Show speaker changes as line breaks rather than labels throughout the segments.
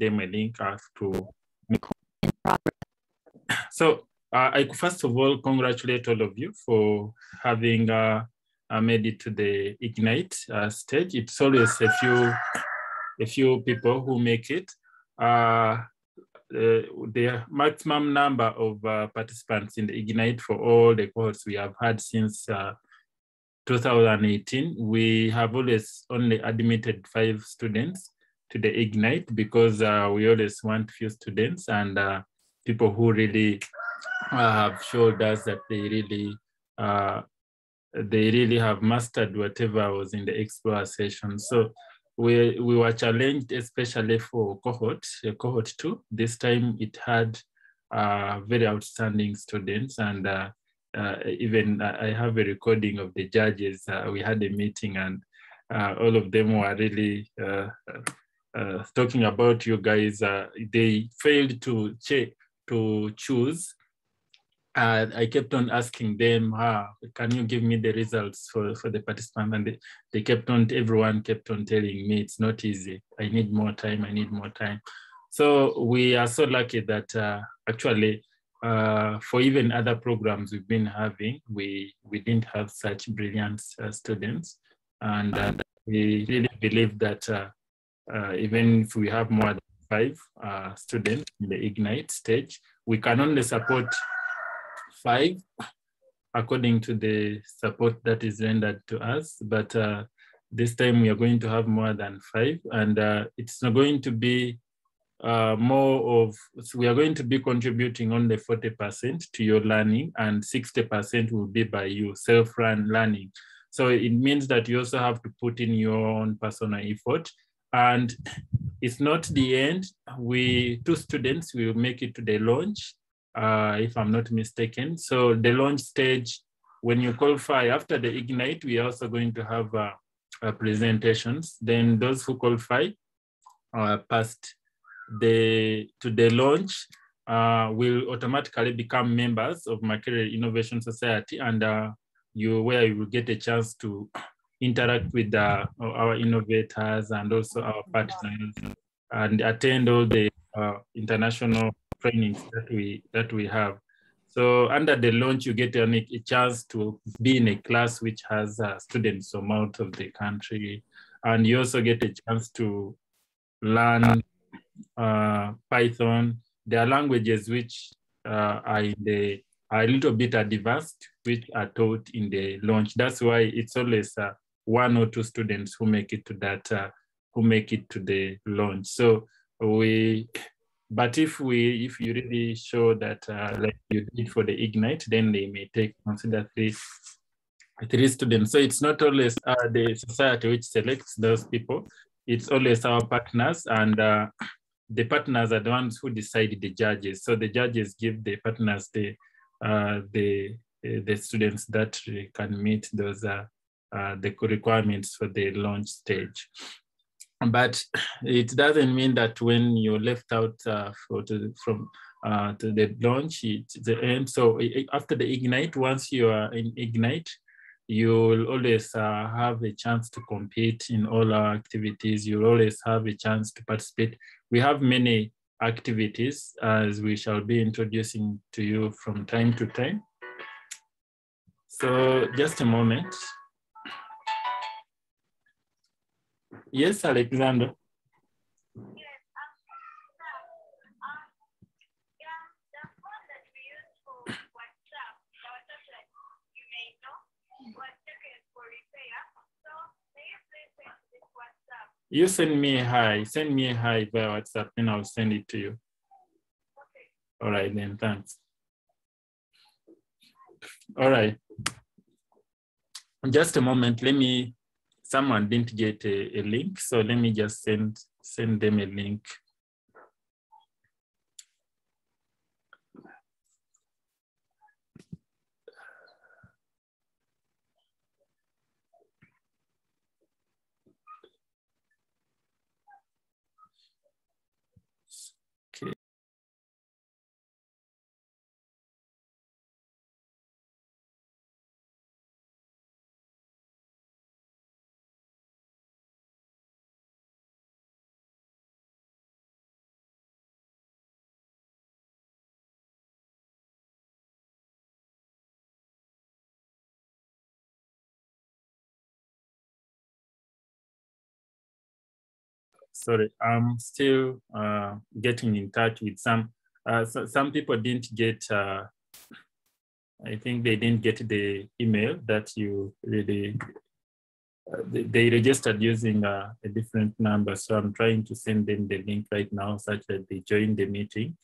them a link uh, to. So uh, I first of all congratulate all of you for having uh, uh, made it to the Ignite uh, stage. It's always a few, a few people who make it. Uh, the maximum number of uh, participants in the Ignite for all the cohorts we have had since 2018, we have always only admitted five students to the Ignite because uh, we always want few students and uh, people who really uh, have showed us that they really they really have mastered whatever was in the Explore session. So we, we were challenged, especially for cohort, cohort two. This time it had uh, very outstanding students and uh, uh, even I have a recording of the judges. we had a meeting and all of them were really talking about you guys. they failed to, check to choose uh, I kept on asking them, ah, can you give me the results for, for the participants? And they, they kept on, everyone kept on telling me it's not easy. I need more time, I need more time. So we are so lucky that uh, actually uh, for even other programs we've been having, we, we didn't have such brilliant uh, students. And uh, we really believe that uh, even if we have more than five students in the Ignite stage, we can only support five according to the support that is rendered to us. But uh, this time we are going to have more than five and uh, it's not going to be uh, more of, so we are going to be contributing only 40% to your learning and 60% will be by you, self-run learning. So it means that you also have to put in your own personal effort and it's not the end. We, two students will make it to the launch uh, if I'm not mistaken. So the launch stage, when you qualify after the Ignite, we are also going to have uh, uh, presentations. Then those who qualify uh, past the to the launch uh, will automatically become members of Makerere Innovation Society, and uh, you where you will get a chance to interact with uh, our innovators and also our partners and attend all the uh, international trainings that we that we have. So under the launch, you get a, a chance to be in a class which has uh, students from out of the country, and you also get a chance to learn uh, Python. There are languages which uh, are in the are a little bit advanced, which are taught in the launch. That's why it's always uh, one or two students who make it to that, uh, who make it to the launch. So we but if we, if you really show that uh, like you did for the Ignite, then they may take consider three, three students. So it's not always uh, the society which selects those people. It's always our partners and uh, the partners are the ones who decide the judges. So the judges give the partners the, uh, the, the students that can meet those uh, uh, the requirements for the launch stage but it doesn't mean that when you're left out uh, to, from uh, to the launch, it's the end. So after the Ignite, once you are in Ignite, you will always uh, have a chance to compete in all our activities. You'll always have a chance to participate. We have many activities as we shall be introducing to you from time to time. So just a moment. Yes, Alexander. Yes, yeah, the phone that we use for WhatsApp, WhatsApp, you
may know WhatsApp for repair. So maybe this is WhatsApp.
You send me a hi, send me a hi via WhatsApp and I'll send it to you. Okay. All right then, thanks. All right. Just a moment, let me someone didn't get a, a link. So let me just send, send them a link. Sorry, I'm still uh, getting in touch with some. Uh, so some people didn't get. Uh, I think they didn't get the email that you really. Uh, they, they, registered using uh, a different number, so I'm trying to send them the link right now, such that they join the meeting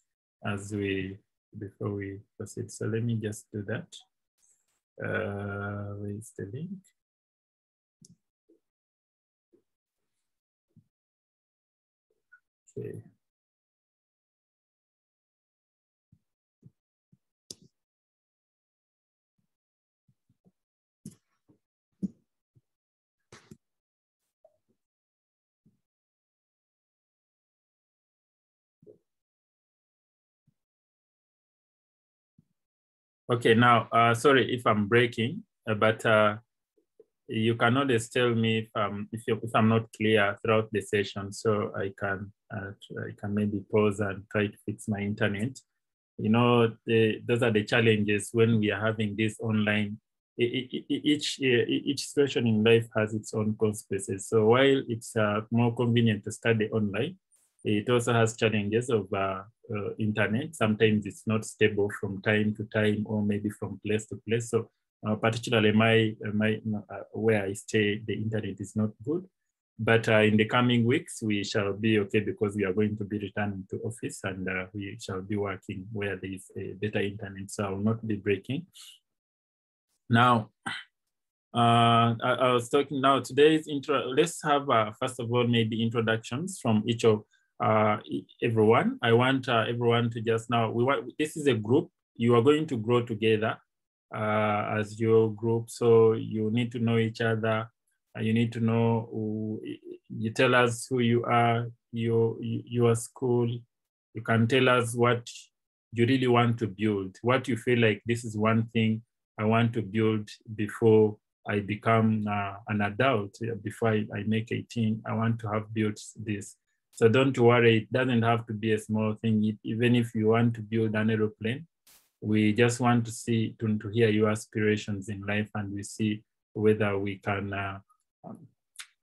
as we before we proceed. So let me just do that. Uh, where is the link? Okay. Okay, now, uh, sorry if I'm breaking, uh, but uh, you can always tell me if I'm, if, if I'm not clear throughout the session, so I can, I can maybe pause and try to fix my internet. You know, the, those are the challenges when we are having this online. Each, each situation in life has its own consequences. So while it's uh, more convenient to study online, it also has challenges of uh, uh, internet. Sometimes it's not stable from time to time or maybe from place to place. So uh, particularly my, uh, my uh, where I stay, the internet is not good. But uh, in the coming weeks, we shall be okay because we are going to be returning to office and we shall be working where there is a better internet. So I will not be breaking. Now, uh, I, I, was talking now today's intro. Let's have uh, first of all maybe introductions from each of uh, everyone. I want uh, everyone to just now, we want, this is a group. You are going to grow together uh, as your group. So you need to know each other. You need to know, who, you tell us who you are, your, your school. You can tell us what you really want to build, what you feel like this is one thing I want to build before I become uh, an adult, before I, I make 18, I want to have built this. So don't worry, it doesn't have to be a small thing. Even if you want to build an aeroplane, we just want to see, to, to hear your aspirations in life and we see whether we can, uh,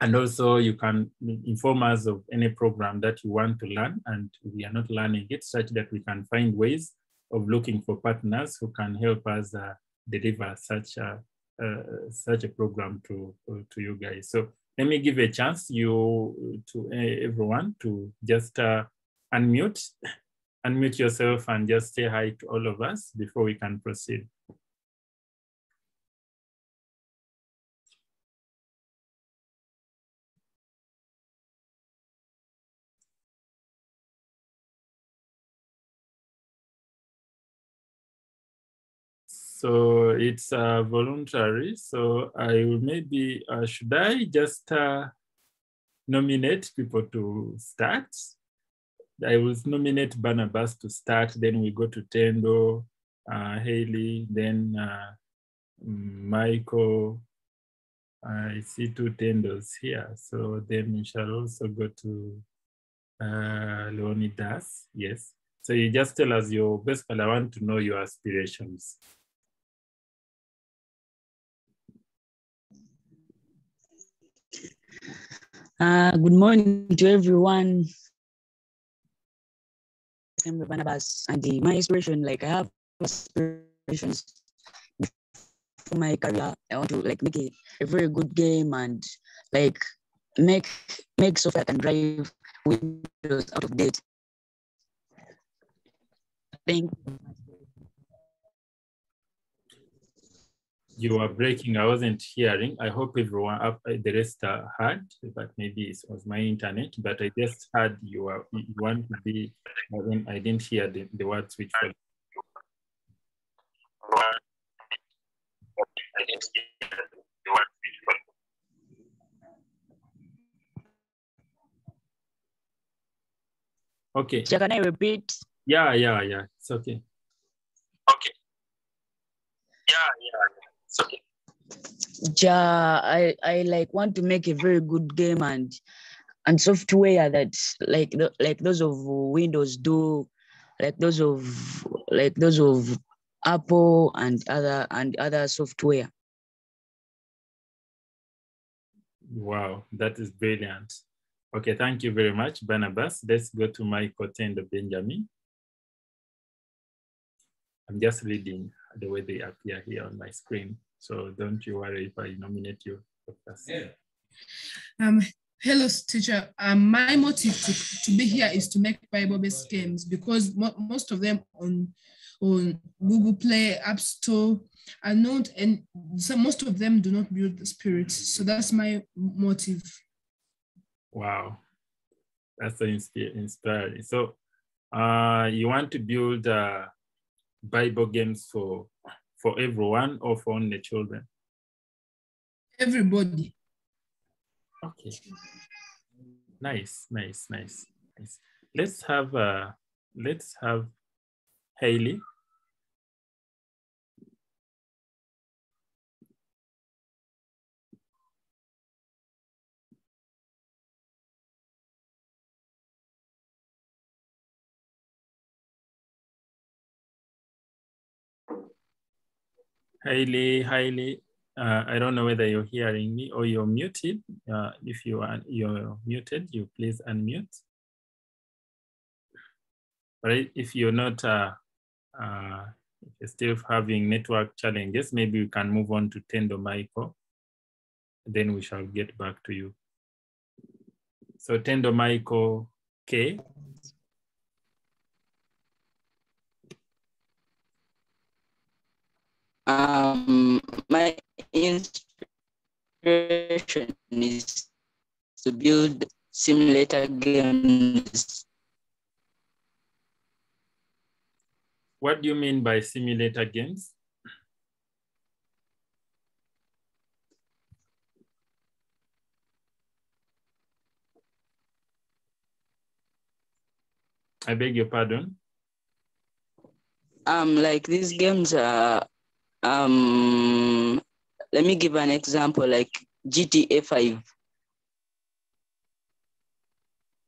and also you can inform us of any program that you want to learn and we are not learning it such that we can find ways of looking for partners who can help us uh, deliver such a, uh, such a program to, to you guys. So let me give a chance you to uh, everyone to just uh, unmute, unmute yourself and just say hi to all of us before we can proceed. So it's uh, voluntary. So I will maybe, uh, should I just uh, nominate people to start? I will nominate Barnabas to start, then we go to Tendo, uh, Haley, then uh, Michael. I see two Tendos here. So then we shall also go to uh, Leonidas, yes. So you just tell us your, basically I want to know your aspirations.
Uh, good morning to everyone. And my inspiration, like I have aspirations for my career. I want to like make a, very good game and like make make software can drive Windows out of date. I think
you were breaking. I wasn't hearing. I hope everyone up uh, the rest uh, heard, but maybe it was my internet. But I just heard you were you want to be. I didn't hear the, the words which were. Okay.
So can I repeat?
Yeah, yeah, yeah. It's okay.
Okay. Yeah, yeah.
Ja, I, I like want to make a very good game and and software that like like those of Windows do, like those of like those of Apple and other and other software.
Wow, that is brilliant. Okay, thank you very much, Barnabas. Let's go to Michael Tendo Benjamin. I'm just reading the way they appear here on my screen. So don't you worry if I nominate you first.
Um, hello, teacher. Um, my motive to, to be here is to make Bible-based games because mo most of them on on Google Play, App Store are not, and so most of them do not build the spirit. So that's my motive.
Wow, that's so inspiring. So uh, you want to build uh, Bible games for for everyone or for only children?
Everybody.
Okay. Nice, nice, nice, nice. Let's have uh let's have Haley. Haley, Haley. Uh, I don't know whether you're hearing me or you're muted. Uh, if you are you're muted, you please unmute. Right? If you're not, uh, uh, if you're still having network challenges, maybe we can move on to Tendo Michael. Then we shall get back to you. So Tendo Michael K.
Um, my inspiration is to build simulator games.
What do you mean by simulator games? I beg your pardon?
Um, like these games are um, let me give an example like GTA 5.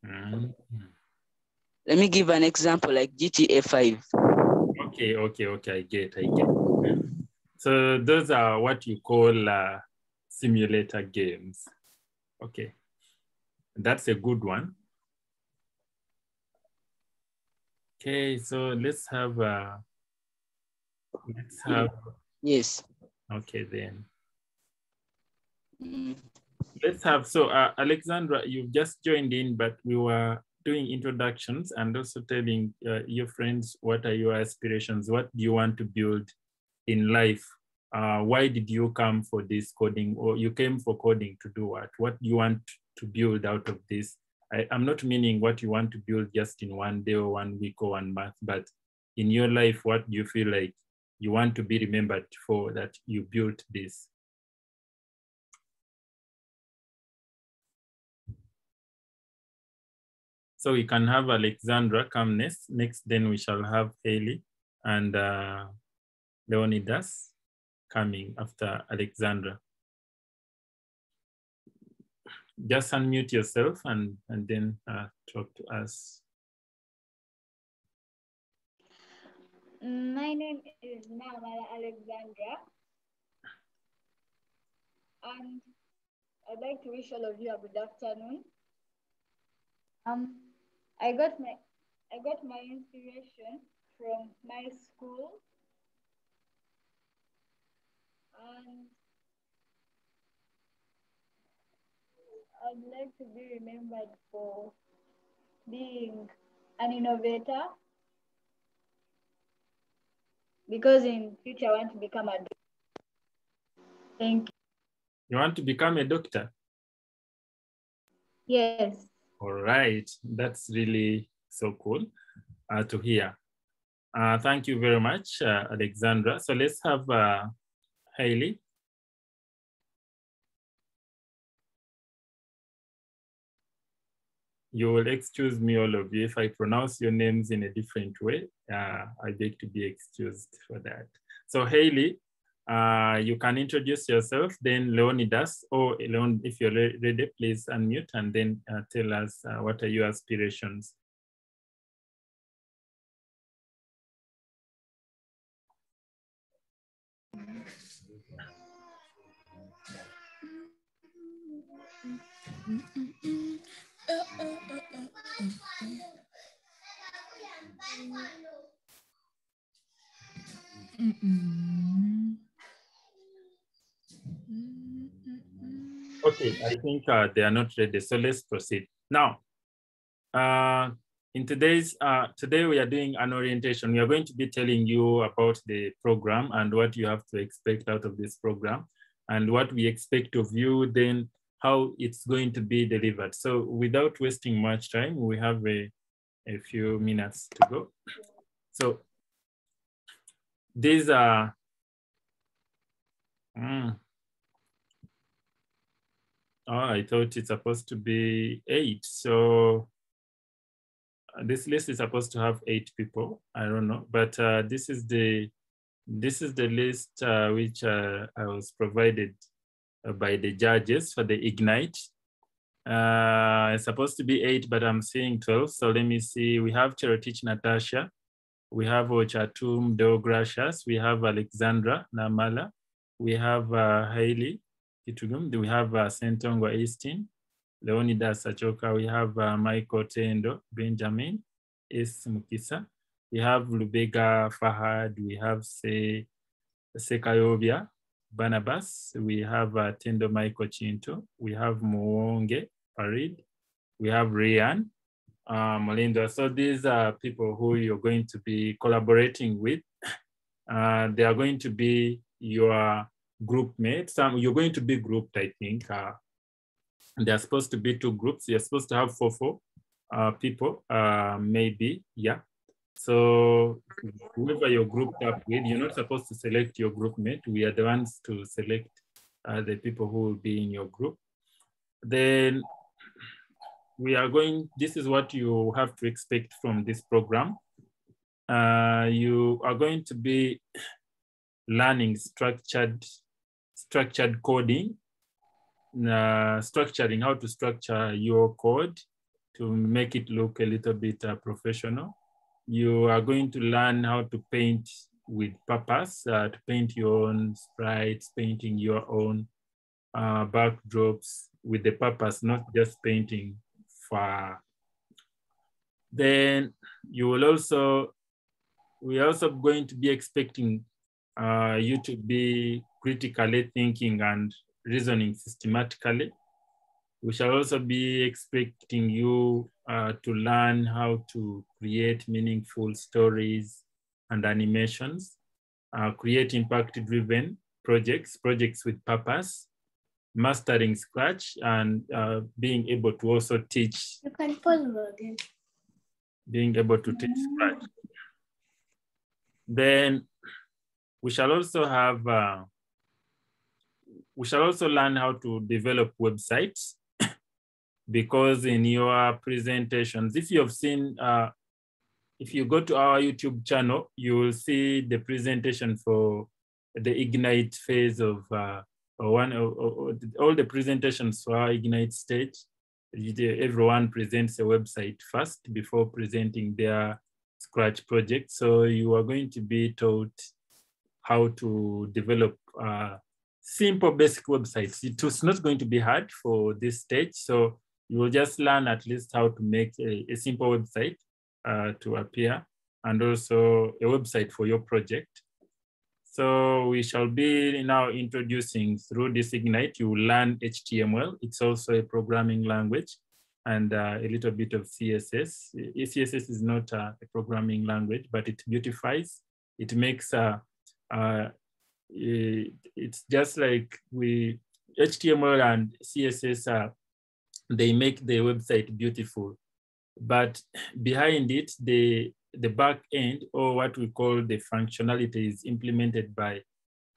Mm.
Let me give an example like GTA 5.
Okay, okay, okay, I get, I get. So those are what you call uh, simulator games. Okay, that's a good one. Okay, so let's have, uh, let's have
Yes.
Okay, then.
Mm.
Let's have, so uh, Alexandra, you've just joined in, but we were doing introductions and also telling uh, your friends what are your aspirations, what do you want to build in life? Uh, why did you come for this coding or you came for coding to do what? What do you want to build out of this? I, I'm not meaning what you want to build just in one day or one week or one month, but in your life, what do you feel like you want to be remembered for that you built this. So we can have Alexandra come next. Next, then we shall have Haley and uh, Leonidas coming after Alexandra. Just unmute yourself and, and then uh, talk to us.
My name is Namala Alexandra. And I'd like to wish all of you a good afternoon. Um, I got my I got my inspiration from my school. And I'd like to be remembered for being an innovator because in future I want to become a doctor. Thank you.
You want to become a doctor?
Yes.
All right, that's really so cool uh, to hear. Uh, thank you very much, uh, Alexandra. So let's have uh, You will excuse me, all of you, if I pronounce your names in a different way. Uh, I beg to be excused for that. So Haley, uh, you can introduce yourself, then Leonidas, or Leon, if you're ready, please unmute and then uh, tell us uh, what are your aspirations. Okay, I think uh, they are not ready, so let's proceed. Now, uh, in today's, uh, today we are doing an orientation. We are going to be telling you about the program and what you have to expect out of this program and what we expect of you, then how it's going to be delivered. So without wasting much time, we have a, a few minutes to go. So these are, mm, Oh, I thought it's supposed to be eight. So this list is supposed to have eight people. I don't know, but uh, this is the this is the list uh, which uh, I was provided by the judges for the Ignite. Uh, it's supposed to be eight, but I'm seeing 12. So let me see. We have Cherotich Natasha. We have Ochatum Deogracias. We have Alexandra Namala. We have Hailey. Kitugum. We have uh, Eastin, Leonidas Sachoka. We have uh, Michael Tendo, Benjamin S. Mukisa. We have Lubega Fahad. We have Se, Sekayobia Barnabas. We have uh, Tendo Michael Chinto. We have Muonge Farid. We have Rian uh. So these are people who you're going to be collaborating with. Uh, they are going to be your group mates. Some you're going to be grouped, I think. Uh, there are supposed to be two groups. You're supposed to have four, four uh, people, uh, maybe, yeah. So whoever you're grouped up with, you're not supposed to select your group mate. We are the ones to select uh, the people who will be in your group. Then we are going, this is what you have to expect from this program. Uh, you are going to be learning structured structured coding, uh, structuring how to structure your code to make it look a little bit uh, professional. You are going to learn how to paint with purpose, uh, to paint your own sprites, painting your own uh, backdrops with the purpose, not just painting for. Then you will also, we are also going to be expecting uh, you to be critically thinking and reasoning systematically. We shall also be expecting you uh, to learn how to create meaningful stories and animations, uh, create impact-driven projects, projects with purpose, mastering Scratch, and uh, being able to also teach.
You can follow again.
Being able to teach Scratch. Then we shall also have, uh, we shall also learn how to develop websites because in your presentations, if you have seen, uh, if you go to our YouTube channel, you will see the presentation for the Ignite phase of uh, one all the presentations for our Ignite stage. Everyone presents a website first before presenting their Scratch project. So you are going to be taught how to develop uh, simple basic websites. It's not going to be hard for this stage. So you will just learn at least how to make a, a simple website uh, to appear and also a website for your project. So we shall be now introducing through this Ignite, you will learn HTML. It's also a programming language and uh, a little bit of CSS. CSS is not uh, a programming language, but it beautifies. It makes, uh, uh it, it's just like we, HTML and CSS, uh, they make the website beautiful. But behind it, the, the back end or what we call the functionality is implemented by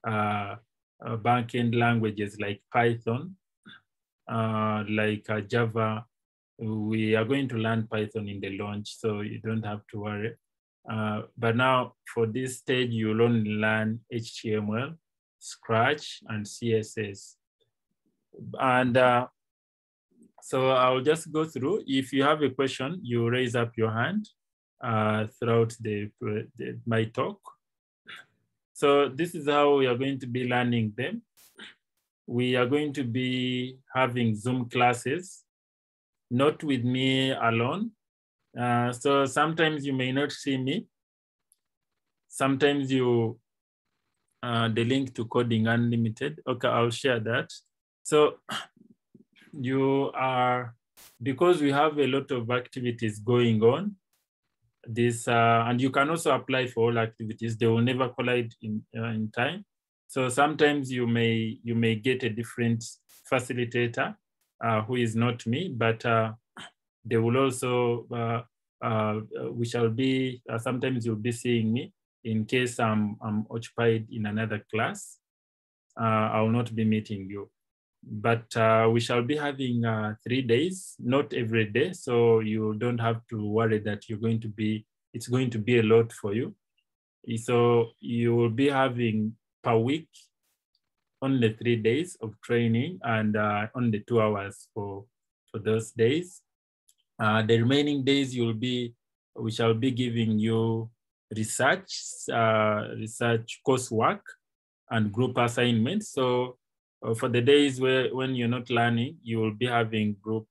uh, uh, languages like Python, uh, like uh, Java. We are going to learn Python in the launch, so you don't have to worry. Uh, but now for this stage, you'll only learn HTML, Scratch, and CSS. And uh, so I'll just go through. If you have a question, you raise up your hand uh, throughout the, the, my talk. So this is how we are going to be learning them. We are going to be having Zoom classes not with me alone. Uh, so sometimes you may not see me. Sometimes you, uh, the link to Coding Unlimited. Okay, I'll share that. So you are, because we have a lot of activities going on, this, uh, and you can also apply for all activities. They will never collide in, uh, in time. So sometimes you may, you may get a different facilitator uh, who is not me, but uh, they will also, uh, uh, we shall be, sometimes you'll be seeing me in case I'm, I'm occupied in another class. I will not be meeting you. But uh, we shall be having uh, three days, not every day. So you don't have to worry that you're going to be, it's going to be a lot for you. So you will be having per week only three days of training and uh, only two hours for, for those days. Uh, the remaining days you'll be, we shall be giving you research, uh, research coursework and group assignments. So for the days where when you're not learning, you will be having group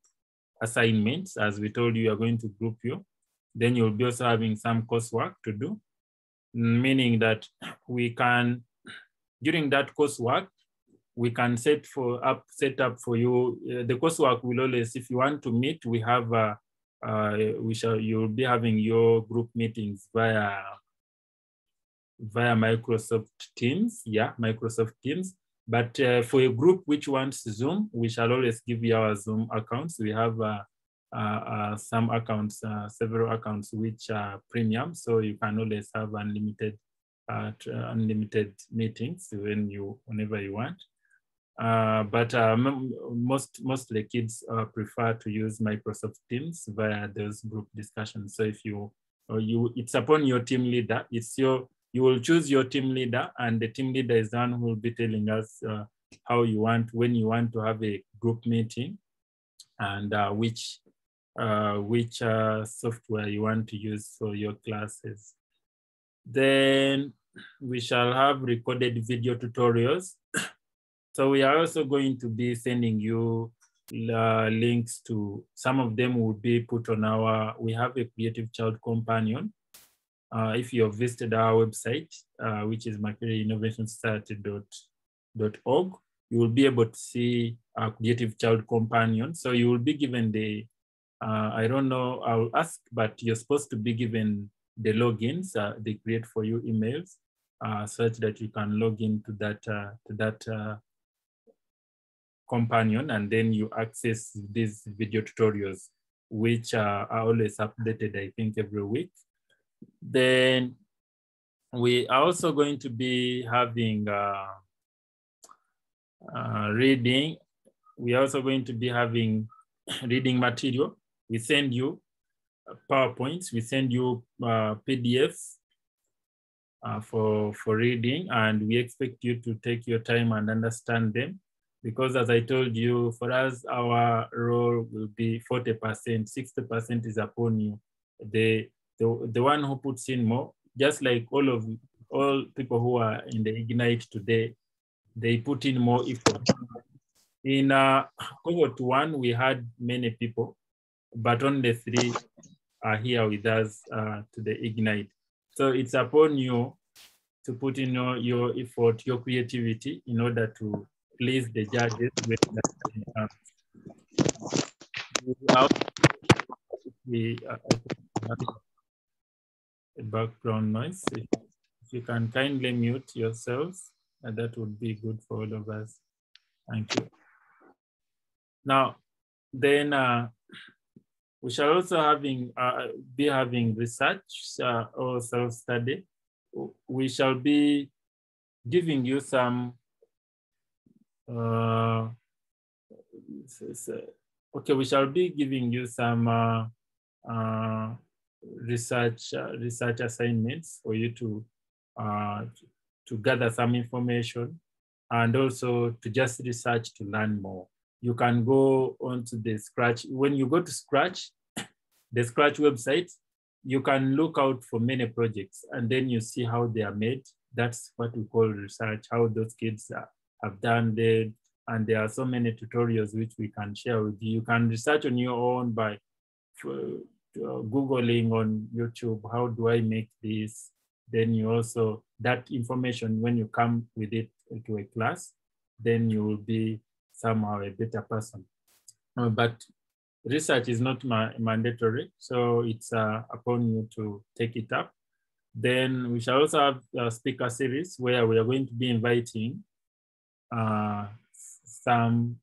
assignments. As we told you, we are going to group you. Then you'll be also having some coursework to do, meaning that we can, during that coursework, we can set for up set up for you. Uh, the coursework will always, if you want to meet, we have uh, uh, we shall you'll be having your group meetings via via Microsoft Teams. Yeah, Microsoft Teams. But uh, for a group which wants Zoom, we shall always give you our Zoom accounts. We have uh, uh, some accounts, several accounts which are premium, so you can always have unlimited unlimited meetings when you whenever you want. Uh, but uh, most most of the kids uh, prefer to use Microsoft Teams via those group discussions. So if you you, it's upon your team leader. It's your you will choose your team leader, and the team leader is the one who will be telling us uh, how you want when you want to have a group meeting, and uh, which uh, which software you want to use for your classes. Then we shall have recorded video tutorials so we are also going to be sending you uh, links to, some of them will be put on our, we have a Creative Child Companion. Uh, if you have visited our website, uh, which is makerere-innovation-society.org, you will be able to see our Creative Child Companion. So you will be given the, uh, I don't know, I'll ask, but you're supposed to be given the logins, uh, they create for you emails, uh, such that you can log into that, to that companion and then you access these video tutorials which uh, are always updated i think every week then we are also going to be having uh, uh, reading we are also going to be having reading material we send you powerpoints we send you uh, pdfs uh, for for reading and we expect you to take your time and understand them because as I told you, for us, our role will be 40%, 60% is upon you. The, the, the one who puts in more, just like all of all people who are in the Ignite today, they put in more effort. In uh, cohort one, we had many people, but only three are here with us uh, to the Ignite. So it's upon you to put in your, your effort, your creativity in order to please the judges with that. Uh, background noise. If, if, you can kindly mute yourselves, uh, that would be good for all of us. Thank you. Now, then uh, we shall also having uh, be having research uh, or self-study. We shall be giving you some uh, okay, we shall be giving you some uh, uh, research uh, research assignments for you to uh, to gather some information and also to just research to learn more. You can go onto the Scratch. When you go to Scratch, the Scratch website, you can look out for many projects and then you see how they are made. That's what we call research, how those kids are have done the And there are so many tutorials which we can share with you. You can research on your own by uh, Googling on YouTube, how do I make this? Then you also, that information, when you come with it to a class, then you will be somehow a better person. Uh, but research is not ma mandatory, so it's uh, upon you to take it up. Then we shall also have a speaker series where we are going to be inviting uh, some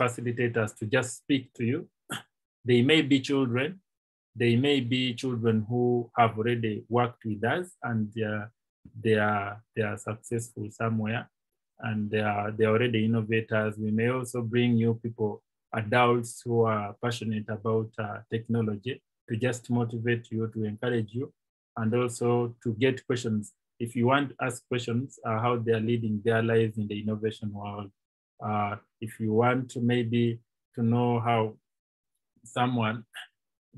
facilitators to just speak to you. They may be children, they may be children who have already worked with us and they are, they are, they are successful somewhere and they are, they are already innovators. We may also bring new people, adults who are passionate about uh, technology to just motivate you, to encourage you, and also to get questions. If you want to ask questions, uh, how they're leading their lives in the innovation world. Uh, if you want to maybe to know how someone,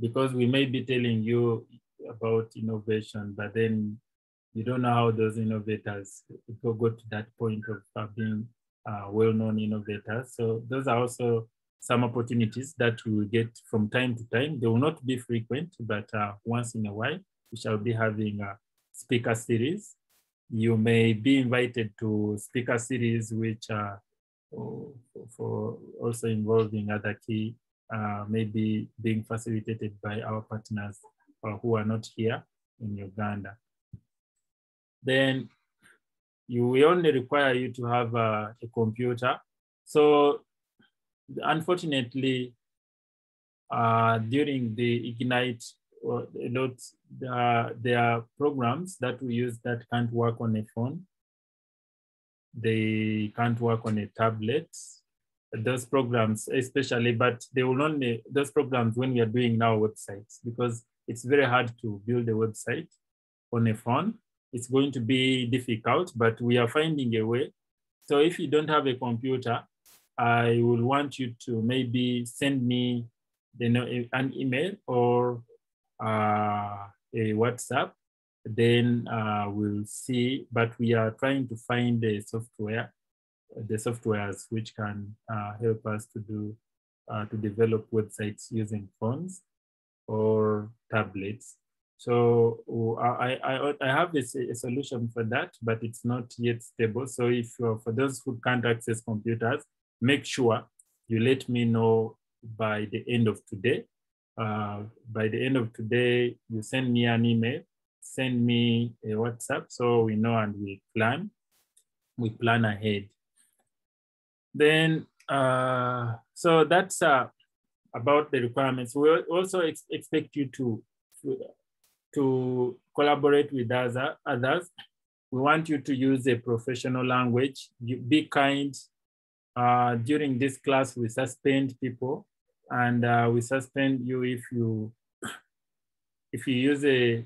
because we may be telling you about innovation, but then you don't know how those innovators go, to that point of being uh, well-known innovators. So those are also some opportunities that we will get from time to time. They will not be frequent, but uh, once in a while, we shall be having a speaker series. You may be invited to speaker series, which are for, for also involving other key, uh, maybe being facilitated by our partners uh, who are not here in Uganda. Then you we only require you to have a, a computer. So unfortunately, uh, during the Ignite, or lot, uh, there are programs that we use that can't work on a phone. They can't work on a tablet. Those programs, especially, but they will only, those programs when we are doing now websites, because it's very hard to build a website on a phone. It's going to be difficult, but we are finding a way. So if you don't have a computer, I will want you to maybe send me you know, an email or uh, a WhatsApp. Then uh, we'll see, but we are trying to find the software, the softwares which can uh, help us to do, uh, to develop websites using phones or tablets. So I, I, I have a, a, solution for that, but it's not yet stable. So if for those who can't access computers, make sure you let me know by the end of today. Uh, by the end of today, you send me an email, send me a WhatsApp so we know and we plan, we plan ahead. Then, uh, so that's uh, about the requirements. We also ex expect you to, to collaborate with other, others. We want you to use a professional language, you be kind, uh, during this class, we suspend people and uh, we suspend you if you if you use a,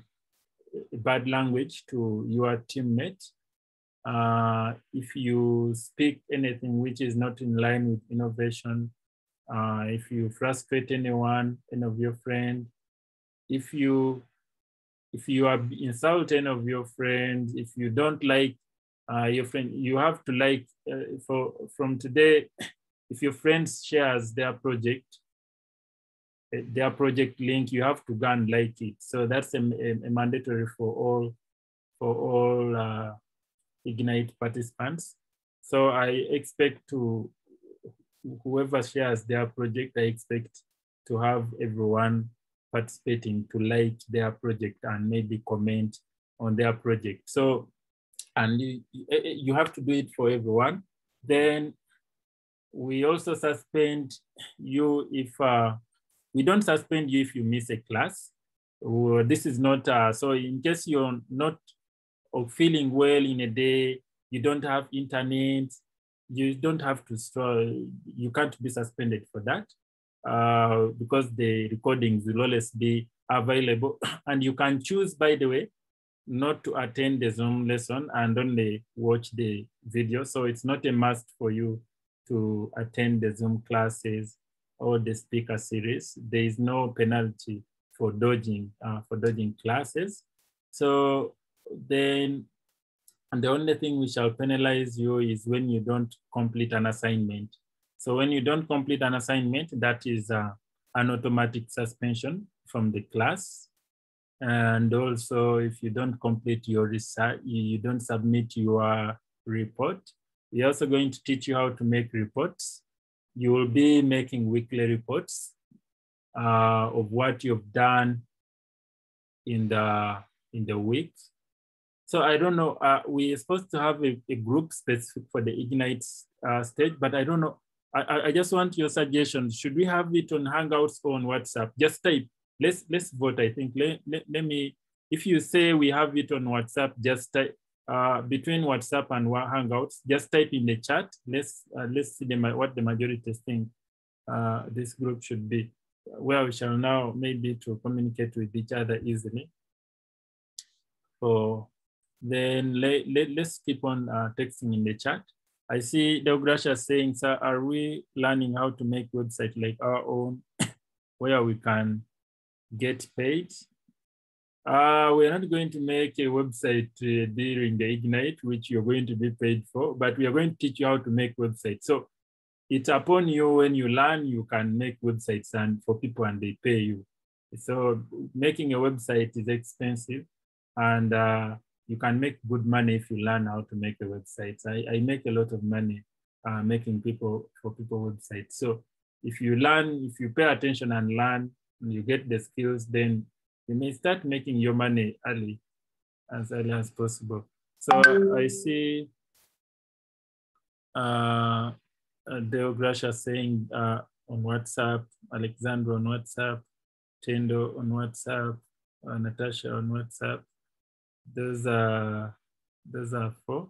a bad language to your teammate. Uh, if you speak anything which is not in line with innovation, uh, if you frustrate anyone, any of your friends, if you if you are insult any of your friends, if you don't like uh, your friend, you have to like uh, for from today, if your friend shares their project, uh, their project link, you have to go and like it. So that's a, a, mandatory for all for all Ignite participants. So I expect to whoever shares their project, I expect to have everyone participating to like their project and maybe comment on their project. So and you, you have to do it for everyone. Then we also suspend you if, uh, we don't suspend you if you miss a class. This is not, uh, so in case you're not feeling well in a day, you don't have internet, you don't have to you can't be suspended for that uh, because the recordings will always be available. And you can choose, by the way, not to attend the Zoom lesson and only watch the video. So it's not a must for you to attend the Zoom classes or the speaker series. There is no penalty for dodging, uh, for dodging classes. So then the only thing we shall penalize you is when you don't complete an assignment. So when you don't complete an assignment, that is uh, an automatic suspension from the class. And also if you don't complete your research, you don't submit your report, we're also going to teach you how to make reports. You will be making weekly reports uh, of what you've done in the in the week. So I don't know, uh, we're supposed to have a, a, group specific for the Ignite uh, stage, but I don't know. I, I just want your suggestion. Should we have it on Hangouts or on WhatsApp? Just type, let's, let's vote, I think. Let, let, let me, if you say we have it on WhatsApp, just type, uh, between WhatsApp and Hangouts, just type in the chat. Let's, uh, let's see the, what the majority think uh, this group should be where we shall now maybe to communicate with each other easily. So then let, let, let's keep on uh, texting in the chat. I see Deogracious saying, sir, are we learning how to make website like our own where we can get paid? Uh, we're not going to make a website uh, during the Ignite, which you're going to be paid for, but we are going to teach you how to make websites. So it's upon you when you learn, you can make websites and for people and they pay you. So making a website is expensive and uh, you can make good money if you learn how to make a website. I, I make a lot of money uh, making people for people websites. So if you learn, if you pay attention and learn, and you get the skills, then you may start making your money early, as early as possible. So I see uh, uh, Gracia saying uh, on WhatsApp, Alexandra on WhatsApp, Tendo on WhatsApp, uh, Natasha on WhatsApp. Those are those are four.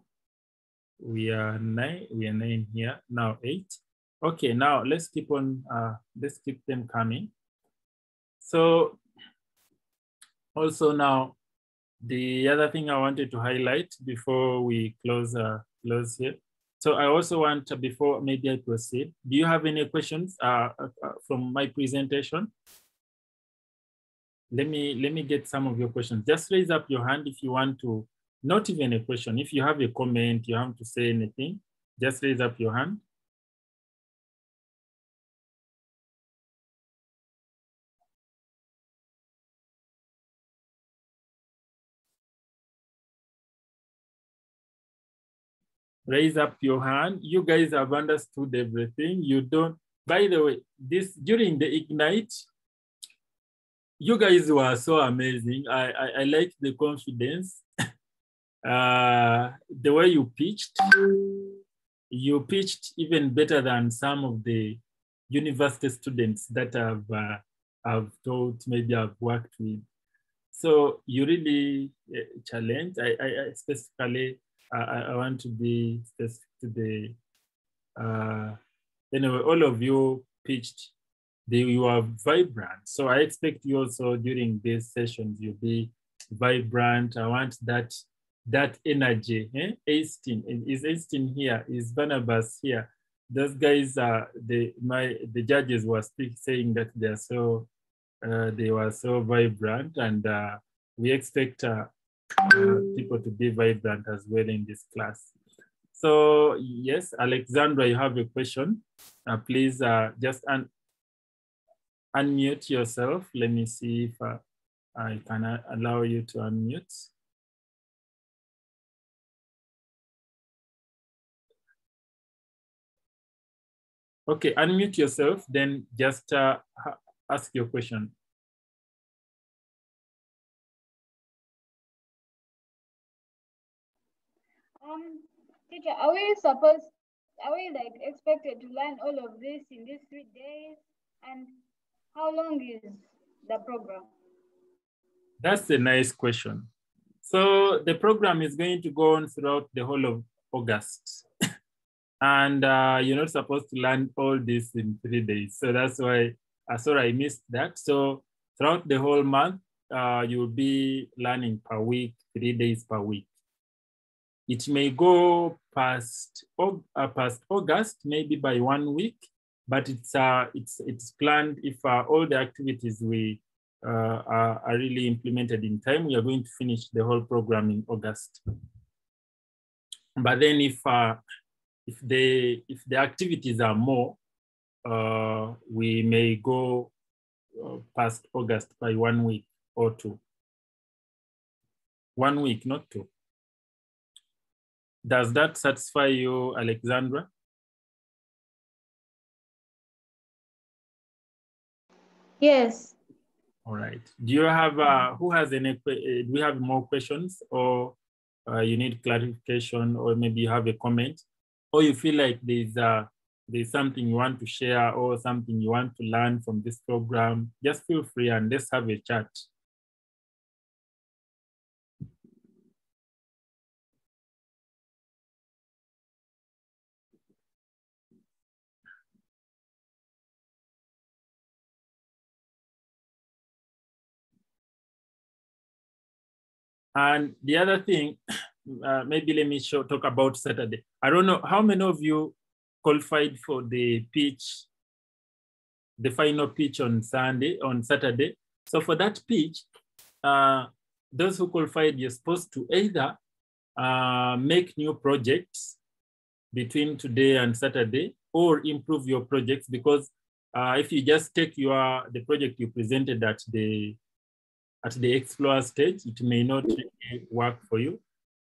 We are nine. We are nine here now. Eight. Okay. Now let's keep on. Uh, let's keep them coming. So also now, the other thing I wanted to highlight before we close uh, close here so I also want, to, before maybe I proceed, do you have any questions uh, uh, from my presentation? Let me, let me get some of your questions. Just raise up your hand if you want to, not even a question. If you have a comment, you have to say anything, just raise up your hand. raise up your hand. You guys have understood everything. You don't, by the way, this during the Ignite, you guys were so amazing. I, I, I like the confidence. uh, the way you pitched, you pitched even better than some of the university students that I've, uh, I've taught, maybe I've worked with. So you really uh, challenge. I, I, I specifically I, I want to be specific to the, uh, anyway, all of you pitched, they, you are vibrant. So I expect you also during these sessions, you'll be vibrant. I want that that energy. Eh? Aistin, is Aistin here? Is Barnabas here? Those guys are the my the judges were speak, saying that they are so uh, they were so vibrant, and uh, we expect uh, uh, people to be vibrant as well in this class. So yes, Alexandra, you have a question. Uh, please uh, just un unmute yourself. Let me see if uh, I can allow you to unmute. Okay, unmute yourself, then just uh, ask your question.
Um, teacher, are we supposed, are we like expected to learn all of this in these three days? And how long is the program?
That's a nice question. So the program is going to go on throughout the whole of August. and uh, you're not supposed to learn all this in three days. So that's why, uh, sorry, I missed that. So throughout the whole month, uh, you'll be learning per week, three days per week. It may go past, uh, past August, maybe by one week, but it's, uh, it's, it's planned if uh, all the activities we uh, are, are really implemented in time, we are going to finish the whole program in August. but then if uh, if the if the activities are more, uh, we may go uh, past August by one week or two. One week, not two. Does that satisfy you, Alexandra?
Yes.
All right. Do you have, uh, who has any, uh, do we have more questions or uh, you need clarification or maybe you have a comment or you feel like there's, uh, there's something you want to share or something you want to learn from this program, just feel free and let's have a chat. And the other thing, uh, maybe let me show, talk about Saturday. I don't know how many of you qualified for the pitch, the final pitch on Sunday, on Saturday. So for that pitch, uh, those who qualified, you're supposed to either uh, make new projects between today and Saturday or improve your projects because uh, if you just take your the project you presented at the at the explorer stage, it may not really work for you.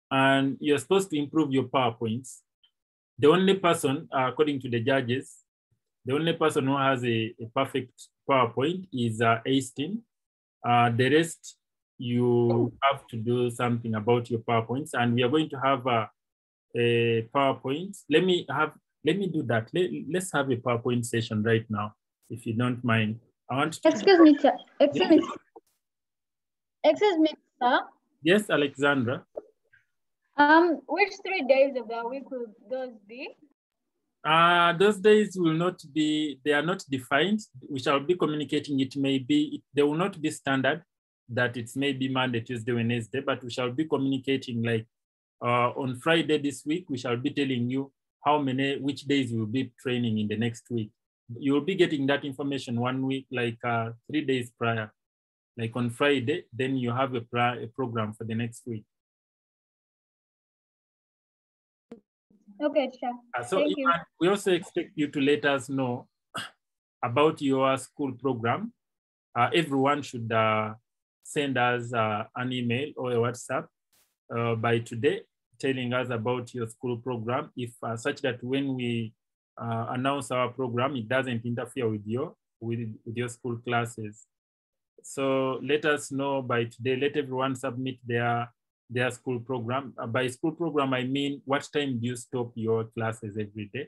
And you're supposed to improve your PowerPoints. The only person, uh, according to the judges, the only person who has a, a perfect PowerPoint is uh, Astin. Uh, the rest, you have to do something about your PowerPoints. And we are going to have a, a PowerPoint. Let me have, let me do that. Let, let's have a PowerPoint session right now, if you don't mind. I want to
Excuse me. Excuse me. Excuse me, sir.
Yes, Alexandra.
Um, which three days of the week will those be?
Uh, those days will not be, they are not defined. We shall be communicating. It may be, they will not be standard that it's maybe Monday, Tuesday, Wednesday, but we shall be communicating like uh, on Friday this week, we shall be telling you how many, which days we'll be training in the next week. You will be getting that information one week, like uh, three days prior. Like on Friday, then you have a, a program for the next week.
Okay, sure.
Uh, so
Thank you.
Iman, we also expect you to let us know about your school program. Uh, everyone should uh, send us uh, an email or a WhatsApp uh, by today telling us about your school program if uh, such that when we uh, announce our program, it doesn't interfere with your, with, with your school classes. So let us know by today, let everyone submit their their school program. Uh, by school program, I mean what time do you stop your classes every day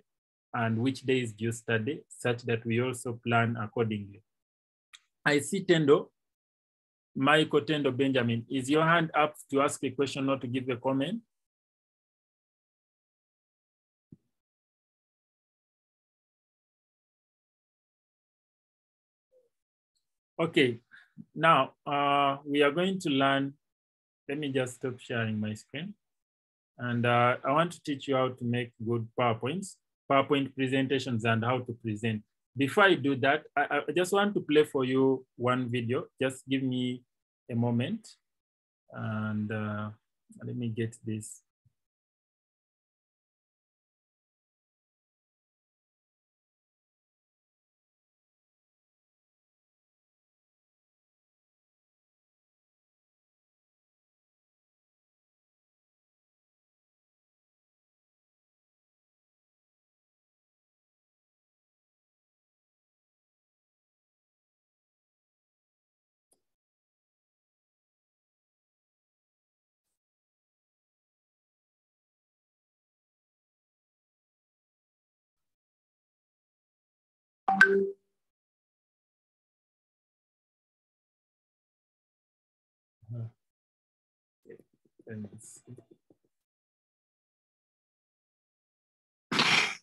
and which days do you study such that we also plan accordingly. I see Tendo, Michael Tendo Benjamin. Is your hand up to ask a question or to give a comment? Okay, now uh, we are going to learn let me just stop sharing my screen. And uh, I want to teach you how to make good PowerPoints, PowerPoint presentations and how to present. Before I do that, I, I just want to play for you one video. Just give me a moment. And uh, let me get this.
Good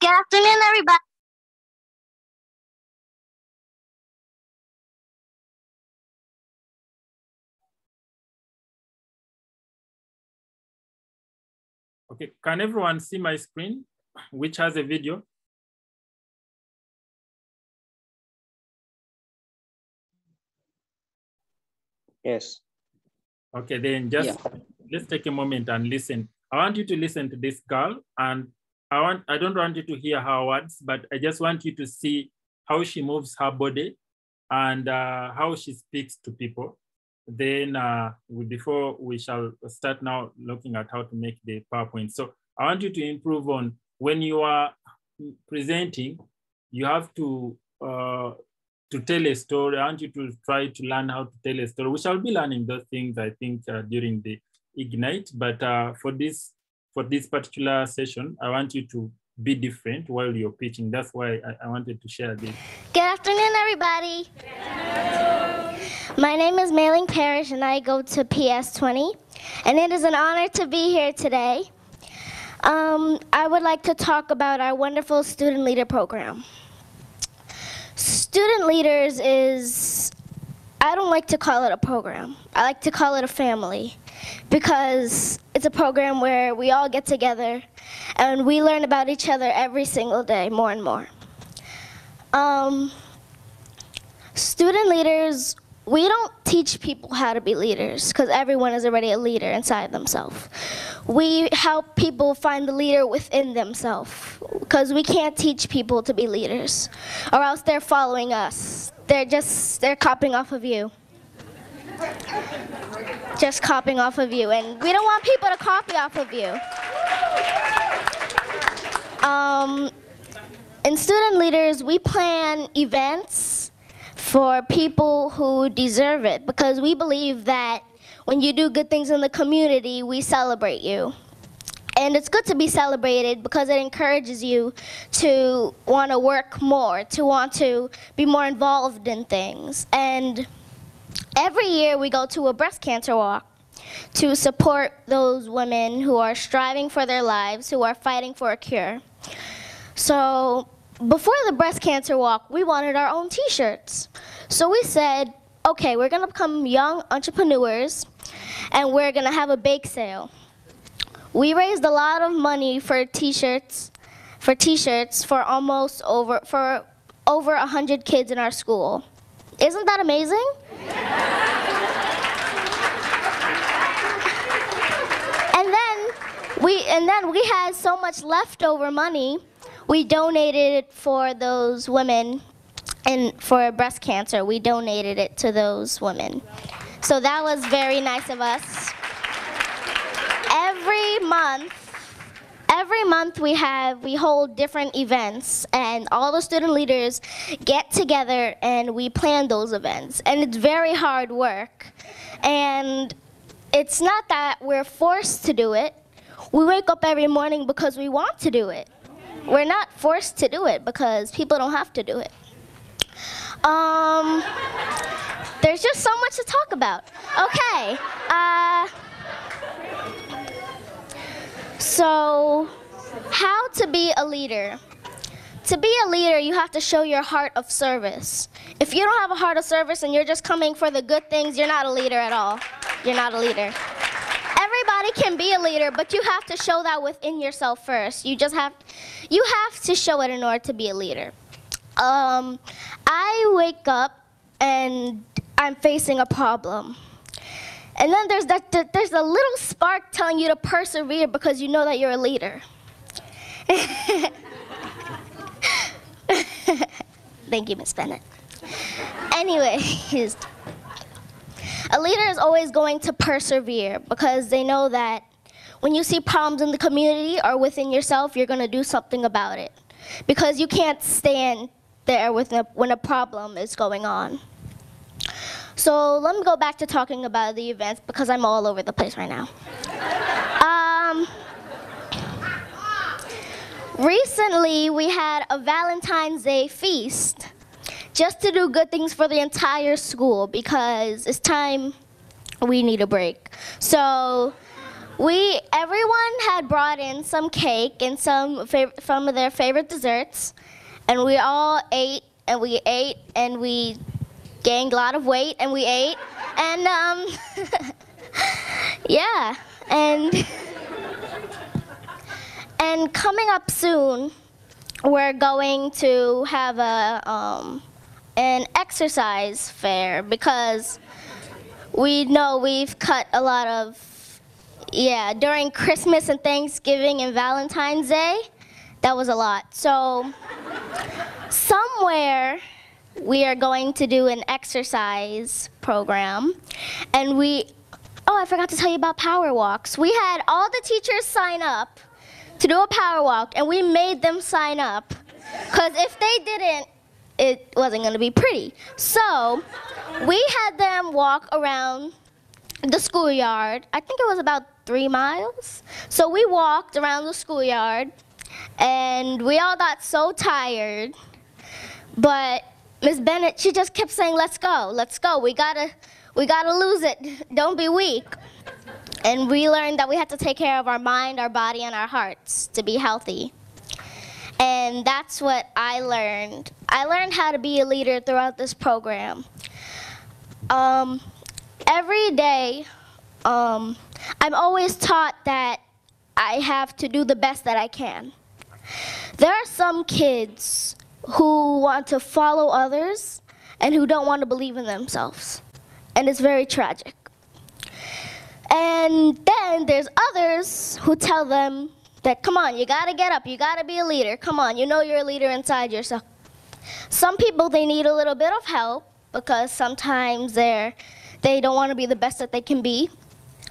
afternoon, everybody.
Okay, can everyone see my screen, which has a video?
Yes.
Okay, then just let's take a moment and listen. I want you to listen to this girl and I want I don't want you to hear her words, but I just want you to see how she moves her body and uh, how she speaks to people. Then uh, before we shall start now looking at how to make the PowerPoint. So I want you to improve on when you are presenting, you have to uh, to tell a story. I want you to try to learn how to tell a story. We shall be learning those things, I think, uh, during the Ignite. But uh, for this for this particular session, I want you to be different while you're pitching. That's why I, I wanted to share this.
Good afternoon, everybody. My name is Mailing Parrish, and I go to PS20. And it is an honor to be here today. Um, I would like to talk about our wonderful student leader program. Student leaders is, I don't like to call it a program. I like to call it a family because it's a program where we all get together and we learn about each other every single day more and more. Um, student leaders, we don't teach people how to be leaders because everyone is already a leader inside themselves. We help people find the leader within themselves because we can't teach people to be leaders or else they're following us. They're just, they're copying off of you just copying off of you. And we don't want people to copy off of you. Um, in student leaders, we plan events for people who deserve it because we believe that when you do good things in the community, we celebrate you. And it's good to be celebrated because it encourages you to want to work more, to want to be more involved in things. And Every year we go to a breast cancer walk to support those women who are striving for their lives, who are fighting for a cure. So before the breast cancer walk, we wanted our own t-shirts. So we said, okay, we're gonna become young entrepreneurs and we're gonna have a bake sale. We raised a lot of money for t-shirts, for t-shirts for almost over, for over 100 kids in our school. Isn't that amazing? and then we and then we had so much leftover money, we donated it for those women and for breast cancer. We donated it to those women. So that was very nice of us. Every month every month we have we hold different events and all the student leaders get together and we plan those events and it's very hard work and it's not that we're forced to do it we wake up every morning because we want to do it we're not forced to do it because people don't have to do it um, there's just so much to talk about okay uh, so, how to be a leader? To be a leader, you have to show your heart of service. If you don't have a heart of service and you're just coming for the good things, you're not a leader at all. You're not a leader. Everybody can be a leader, but you have to show that within yourself first. You just have, you have to show it in order to be a leader. Um, I wake up and I'm facing a problem. And then there's that there's a little spark telling you to persevere because you know that you're a leader. Thank you, Miss Bennett. Anyways, a leader is always going to persevere because they know that when you see problems in the community or within yourself, you're going to do something about it. Because you can't stand there with a, when a problem is going on. So let me go back to talking about the events because I'm all over the place right now. Um, recently, we had a Valentine's Day feast just to do good things for the entire school because it's time we need a break. So we, everyone had brought in some cake and some, of their favorite desserts, and we all ate and we ate and we gained a lot of weight and we ate. And um, yeah, and and coming up soon, we're going to have a um, an exercise fair because we know we've cut a lot of yeah, during Christmas and Thanksgiving and Valentine's Day, that was a lot. So somewhere we are going to do an exercise program and we oh i forgot to tell you about power walks we had all the teachers sign up to do a power walk and we made them sign up because if they didn't it wasn't going to be pretty so we had them walk around the schoolyard i think it was about three miles so we walked around the schoolyard and we all got so tired but Miss Bennett, she just kept saying, "Let's go, let's go. We gotta, we gotta lose it. Don't be weak." And we learned that we had to take care of our mind, our body, and our hearts to be healthy. And that's what I learned. I learned how to be a leader throughout this program. Um, every day, um, I'm always taught that I have to do the best that I can. There are some kids who want to follow others and who don't want to believe in themselves. And it's very tragic. And then there's others who tell them that, come on, you gotta get up, you gotta be a leader. Come on, you know you're a leader inside yourself. Some people, they need a little bit of help because sometimes they're, they don't want to be the best that they can be.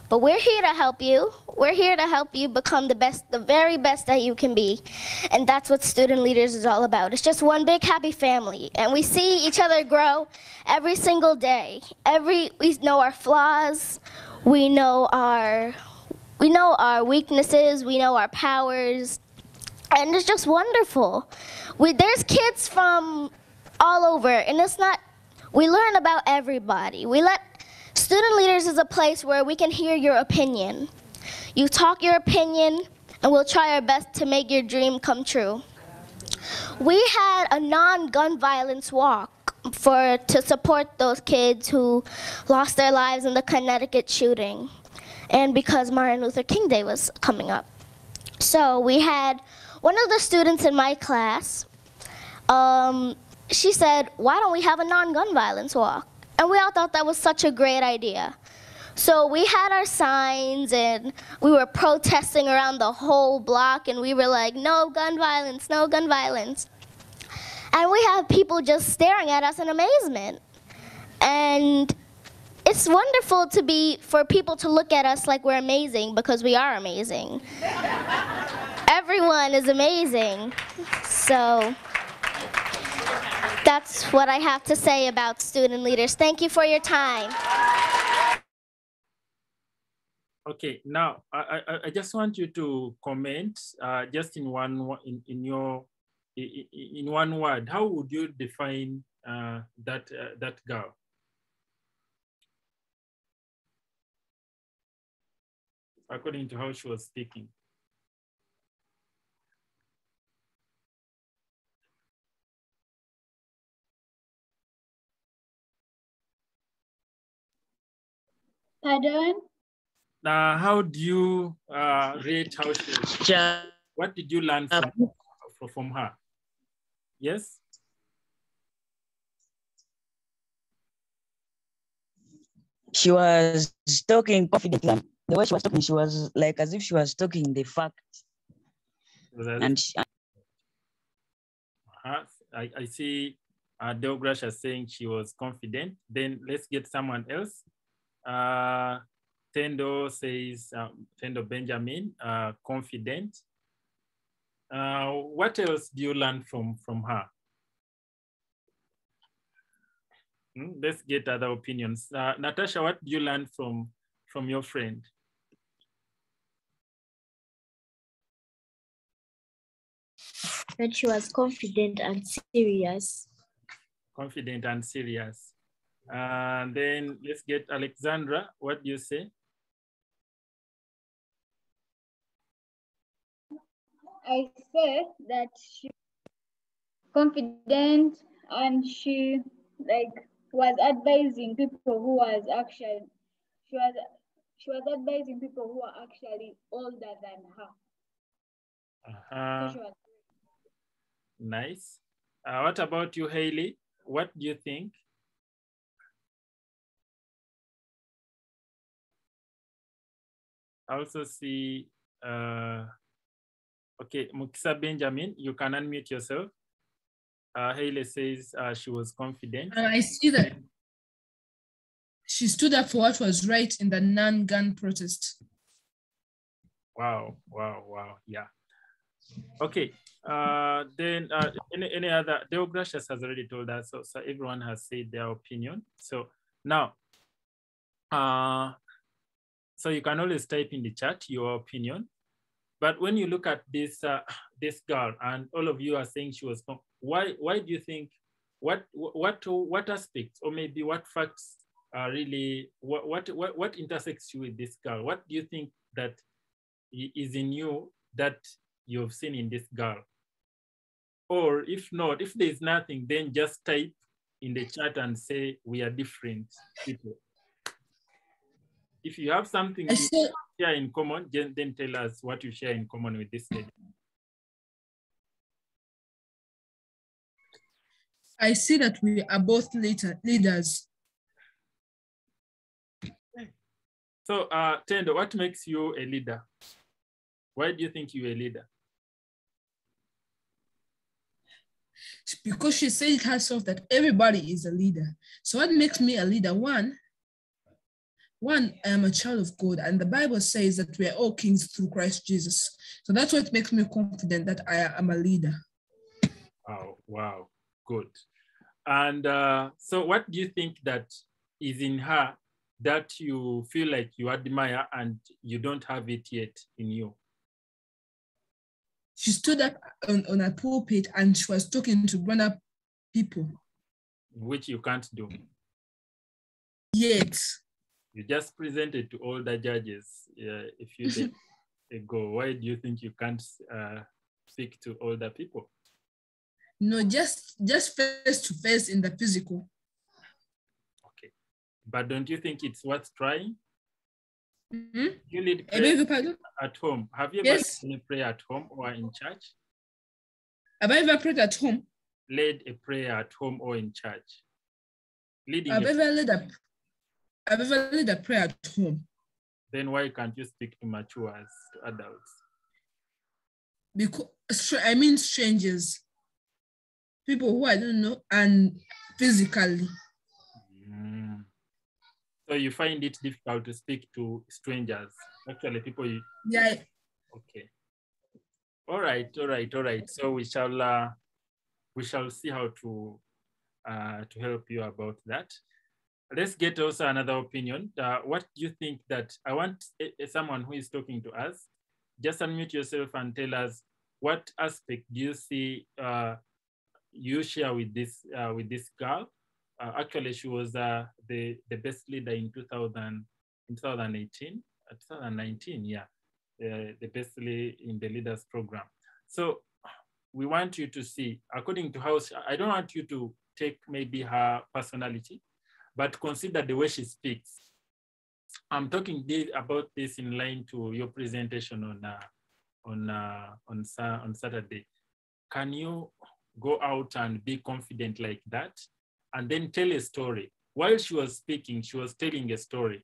But we're here to help you. We're here to help you become the best, the very best that you can be. And that's what Student Leaders is all about. It's just one big happy family. And we see each other grow every single day. Every, we know our flaws. We know our, we know our weaknesses. We know our powers. And it's just wonderful. We, there's kids from all over. And it's not, we learn about everybody. We let Student Leaders is a place where we can hear your opinion. You talk your opinion, and we'll try our best to make your dream come true. We had a non-gun violence walk for to support those kids who lost their lives in the Connecticut shooting, and because Martin Luther King Day was coming up. So we had one of the students in my class. Um, she said, "Why don't we have a non-gun violence walk?" And we all thought that was such a great idea. So we had our signs and we were protesting around the whole block and we were like, no gun violence, no gun violence. And we had people just staring at us in amazement. And it's wonderful to be, for people to look at us like we're amazing because we are amazing. Everyone is amazing. So that's what I have to say about student leaders. Thank you for your time.
Okay, now I, I, I just want you to comment uh, just in one in, in your in, in one word. How would you define uh, that uh, that girl? According to how she was speaking.
Pardon?
Now, how do you uh, rate how she?
Ja-
What did you learn from, from her? Yes.
she was talking confidently. The way she was talking, she was like as if she was talking the fact. And she,
Uh, I, I see uh, Deogracious saying she was confident. Then let's get someone else. Uh, Tendo says, um, Tendo Benjamin, uh, confident. Uh, what else do you learn from, from her? Hmm, Let's get other opinions. Uh, Natasha, what do you learn from, from your friend?
That she was confident and serious.
confident and serious. And then let's get Alexandra. What do you say?
I said that she confident and she like was advising people who was actually she was she was advising people who are actually older than her. So
Uh-huh.
she was
Nice. Uh, what about you, Haley? What do you think? I also see, uh, okay, Mukisa Benjamin, you can unmute yourself. Uh, Haley says uh, she was confident.
And I see that she stood up for what was right in the non-gun protest.
Wow, wow, wow, yeah. Okay, uh, then uh, any, any other, Deogracious has already told us, so, so everyone has said their opinion. So now, uh, so you can always type in the chat your opinion. But when you look at this uh, this girl, and all of you are saying she was, why why do you think, what what what aspects or maybe what facts are really what what what, what intersects you with this girl? What do you think that is in you that you've seen in this girl? Or if not, if there's nothing, then just type in the chat and say we are different people. If you have something you share in common, then, then tell us what you share in common with this lady.
I see that we are both leader, leaders.
So, uh, Tendo, what makes you a leader? Why do you think you're a leader?
Because she said herself that everybody is a leader. So what makes me a leader? One, one, I am a child of God, and the Bible says that we are all kings through Christ Jesus. So that's what makes me confident that I am a leader.
Wow, wow, good. And uh, so, what do you think that is in her that you feel like you admire and you don't have it yet in you?
She stood up on, on a pulpit and she was talking to grown-up people.
Which you can't do.
Yet,
You just presented to all the judges uh, a few days ago. Why do you think you can't uh, speak to all the people?
no, just just face to face in the physical.
Okay. But don't you think it's worth trying?
Mhm.
You
I beg
prayer
your pardon?
at home. Have you ever
Yes.
led a prayer at home or in church?
Have I ever prayed at home?
Led a prayer at home or in church? Leading
I've ever led a I've ever led a prayer at home
then why can't you speak to matures, to adults?
because I mean strangers, people who I don't know, and physically.
So you find it difficult to speak to strangers, actually people you,
Yeah,
okay. All right, all right, all right. So we shall uh, we shall see how to uh, to help you about that. Let's get also another opinion. Uh, what do you think that I want eh, eh, someone who is talking to us, just unmute yourself and tell us what aspect do you see uh, you share with this uh, with this girl. Uh, actually, she was uh, the the best leader in 2000 in 2018, uh, 2019, yeah, the best leader in the leaders program. So we want you to see, according to how she, I don't want you to take maybe her personality, but consider the way she speaks. I'm talking about this in line to your presentation on uh, on uh, on on Saturday. Can you go out and be confident like that, and then tell a story? While she was speaking, she was telling a story.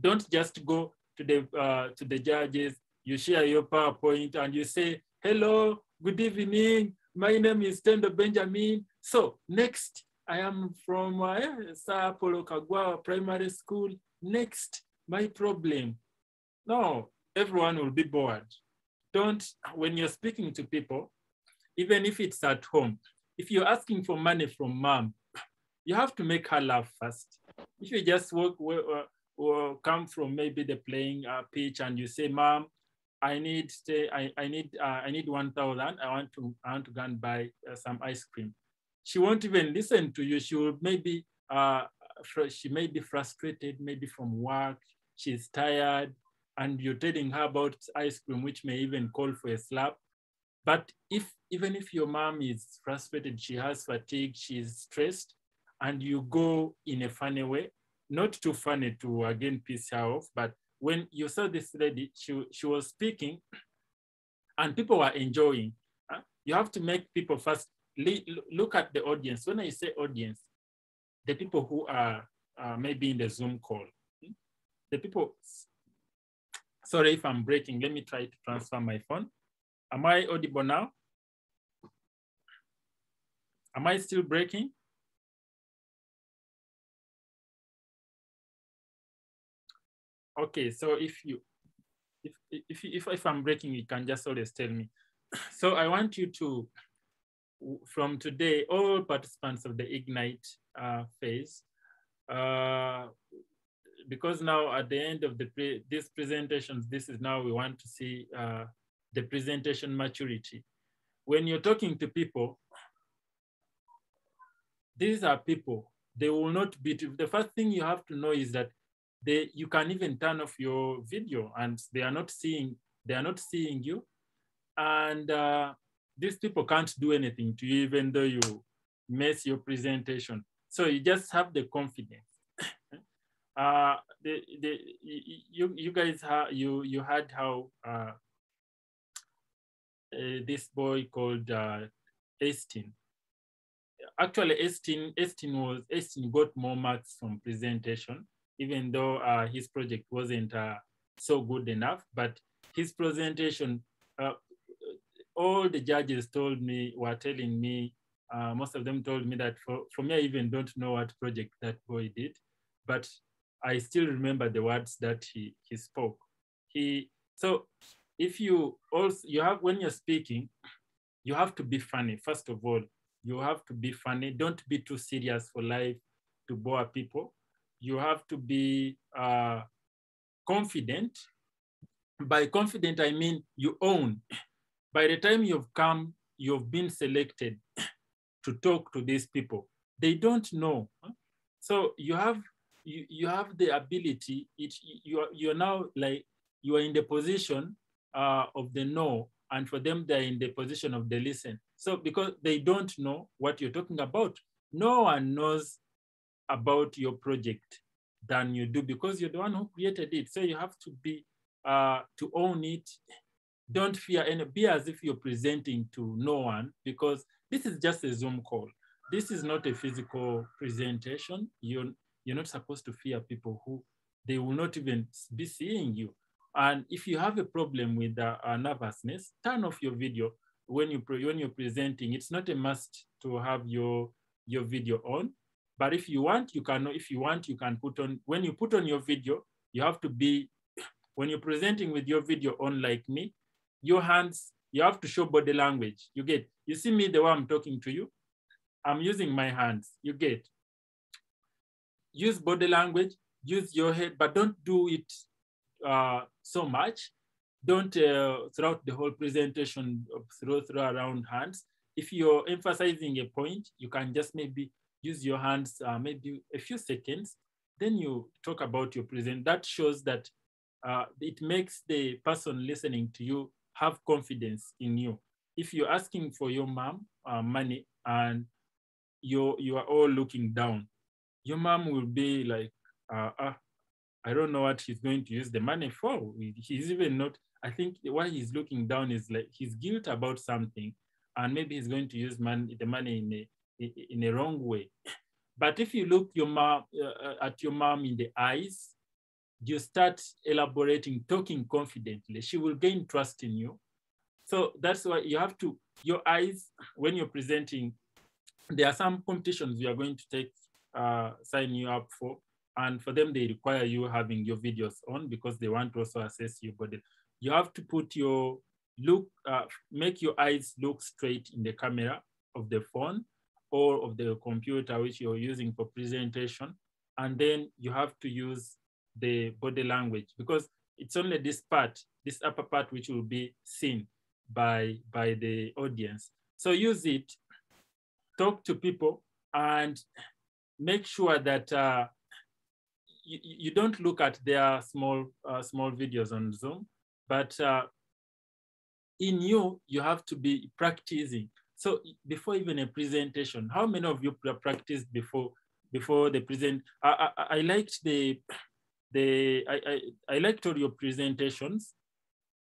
Don't just go to the uh, to the judges. You share your PowerPoint and you say, "Hello, good evening. My name is Tendo Benjamin. So next, I am from uh, Sir Apollo Kagwa Primary School. Next, my problem. No, everyone will be bored. Don't, when you're speaking to people, even if it's at home, if you're asking for money from mom, you have to make her laugh first. If you just walk uh, or come from maybe the playing uh, pitch and you say, mom, I need stay, I, I need uh, I need 1,000. I want to I want to go and buy uh, some ice cream. She won't even listen to you. She will maybe uh, she may be frustrated, maybe from work. She's tired, and you're telling her about ice cream, which may even call for a slap. But if even if your mom is frustrated, she has fatigue, she's stressed, and you go in a funny way, not too funny to again piss her off, but when you saw this lady, she, she was speaking and people were enjoying. huh? You have to make people first look at the audience. When I say audience, the people who are uh, maybe in the Zoom call, hmm? the people, Sorry if I'm breaking. Let me try to transfer my phone. Am I audible now? Am I still breaking? Okay, so if you, if, if, if, I'm breaking, you can just always tell me. So I want you to, from today, all participants of the Ignite uh, phase, uh, because now at the end of the pre presentations, this is now we want to see uh, the presentation maturity. When you're talking to people, these are people, they will not be, the first thing you have to know is that they, you can even turn off your video and they are not seeing, they are not seeing you. And uh, these people can't do anything to you even though you mess your presentation. So you just have the confidence. uh, the, the, you, you guys, ha you, you had how uh, uh, this boy called uh, Estin. Actually, Estin, Estin was Estin got more marks from presentation, even though uh, his project wasn't uh, so good enough. But his presentation, uh, all the judges told me were telling me. Uh, most of them told me that for, for me, I even don't know what project that boy did, but I still remember the words that he, he spoke. He so if you also you have when you're speaking you have to be funny first of all you have to be funny don't be too serious for life to bore people you have to be uh, confident. By confident i mean you own. By the time you've come you've been selected to talk to these people. They don't know. So you have you, you have the ability. It you are, you're now like you are in the position uh, of the know, and for them, they're in the position of the listen. So because they don't know what you're talking about, no one knows about your project than you do because you're the one who created it. So you have to be, uh, to own it. Don't fear and be as if you're presenting to no one because this is just a Zoom call. This is not a physical presentation. You're, you're not supposed to fear people who they will not even be seeing you. And if you have a problem with uh, uh, nervousness, turn off your video when, you when you're presenting. It's not a must to have your, your video on, but if you want, you can, if you want, you can put on, when you put on your video, you have to be, when you're presenting with your video on like me, your hands, you have to show body language. You get, you see me the way I'm talking to you, I'm using my hands, you get. Use body language, use your head, but don't do it uh, so much. Don't uh, throughout the whole presentation throw, throw around hands. If you're emphasizing a point, you can just maybe use your hands uh, maybe a few seconds. Then you talk about your present. That shows that uh, it makes the person listening to you have confidence in you. If you're asking for your mom uh, money and you you are all looking down, your mom will be like, uh, uh, I don't know what he's going to use the money for. He's even not, I think why he's looking down is like he's guilt about something and maybe he's going to use money, the money in a, in a wrong way. But if you look your mom, uh, at your mom in the eyes, you start elaborating, talking confidently, she will gain trust in you. So that's why you have to, your eyes, when you're presenting, there are some competitions you are going to take, uh, sign you up for. And for them, they require you having your videos on because they want to also assess your body. You have to put your look, uh, make your eyes look straight in the camera of the phone or of the computer which you're using for presentation. And then you have to use the body language because it's only this part, this upper part, which will be seen by, by the audience. So use it, talk to people and make sure that uh, you, you, don't look at their small, uh, small videos on Zoom, but uh, in you, you have to be practicing. So before even a presentation, how many of you practiced before before the present? I, I, I liked the the I, I, I liked all your presentations.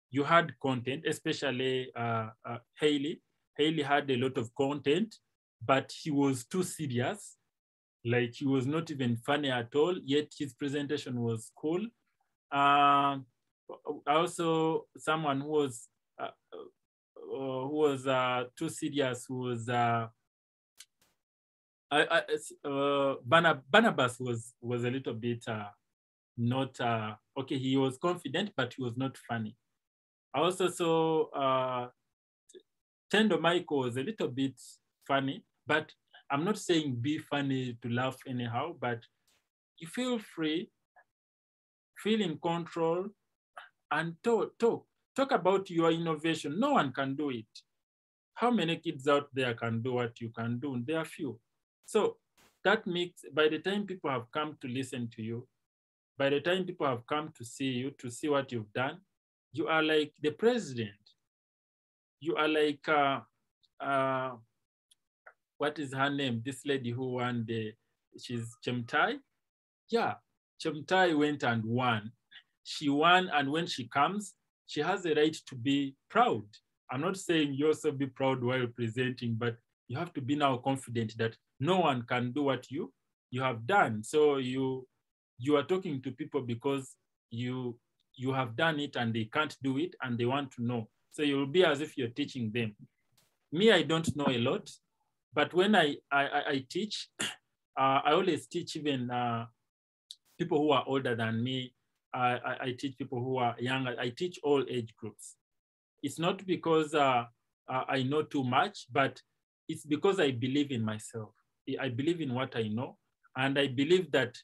You had content, especially uh, uh, Haley. Haley had a lot of content, but he was too serious. Like he was not even funny at all, yet his presentation was cool. Uh, also someone who was who was uh, too serious, who was uh, I, I, uh, Barnab- Barnabas was was a little bit uh, not uh, okay. He was confident, but he was not funny. I also saw uh, Tendo Michael was a little bit funny, but I'm not saying be funny to laugh anyhow, but you feel free, feel in control, and talk, talk, talk about your innovation. No one can do it. How many kids out there can do what you can do? There are few. So that makes, by the time people have come to listen to you, by the time people have come to see you, to see what you've done, you are like the president. You are like, uh, uh, what is her name? This lady who won the, she's Chemutai. Yeah, Chemutai went and won. She won, and when she comes, she has a right to be proud. I'm not saying you also be proud while presenting, but you have to be now confident that no one can do what you you have done. So you you are talking to people because you you have done it and they can't do it and they want to know. So you'll be as if you're teaching them. Me, I don't know a lot, but when I I, I teach, uh, I always teach even uh, people who are older than me. I, I, teach people who are younger. I teach all age groups. It's not because uh, I know too much, but it's because I believe in myself. I believe in what I know. And I believe that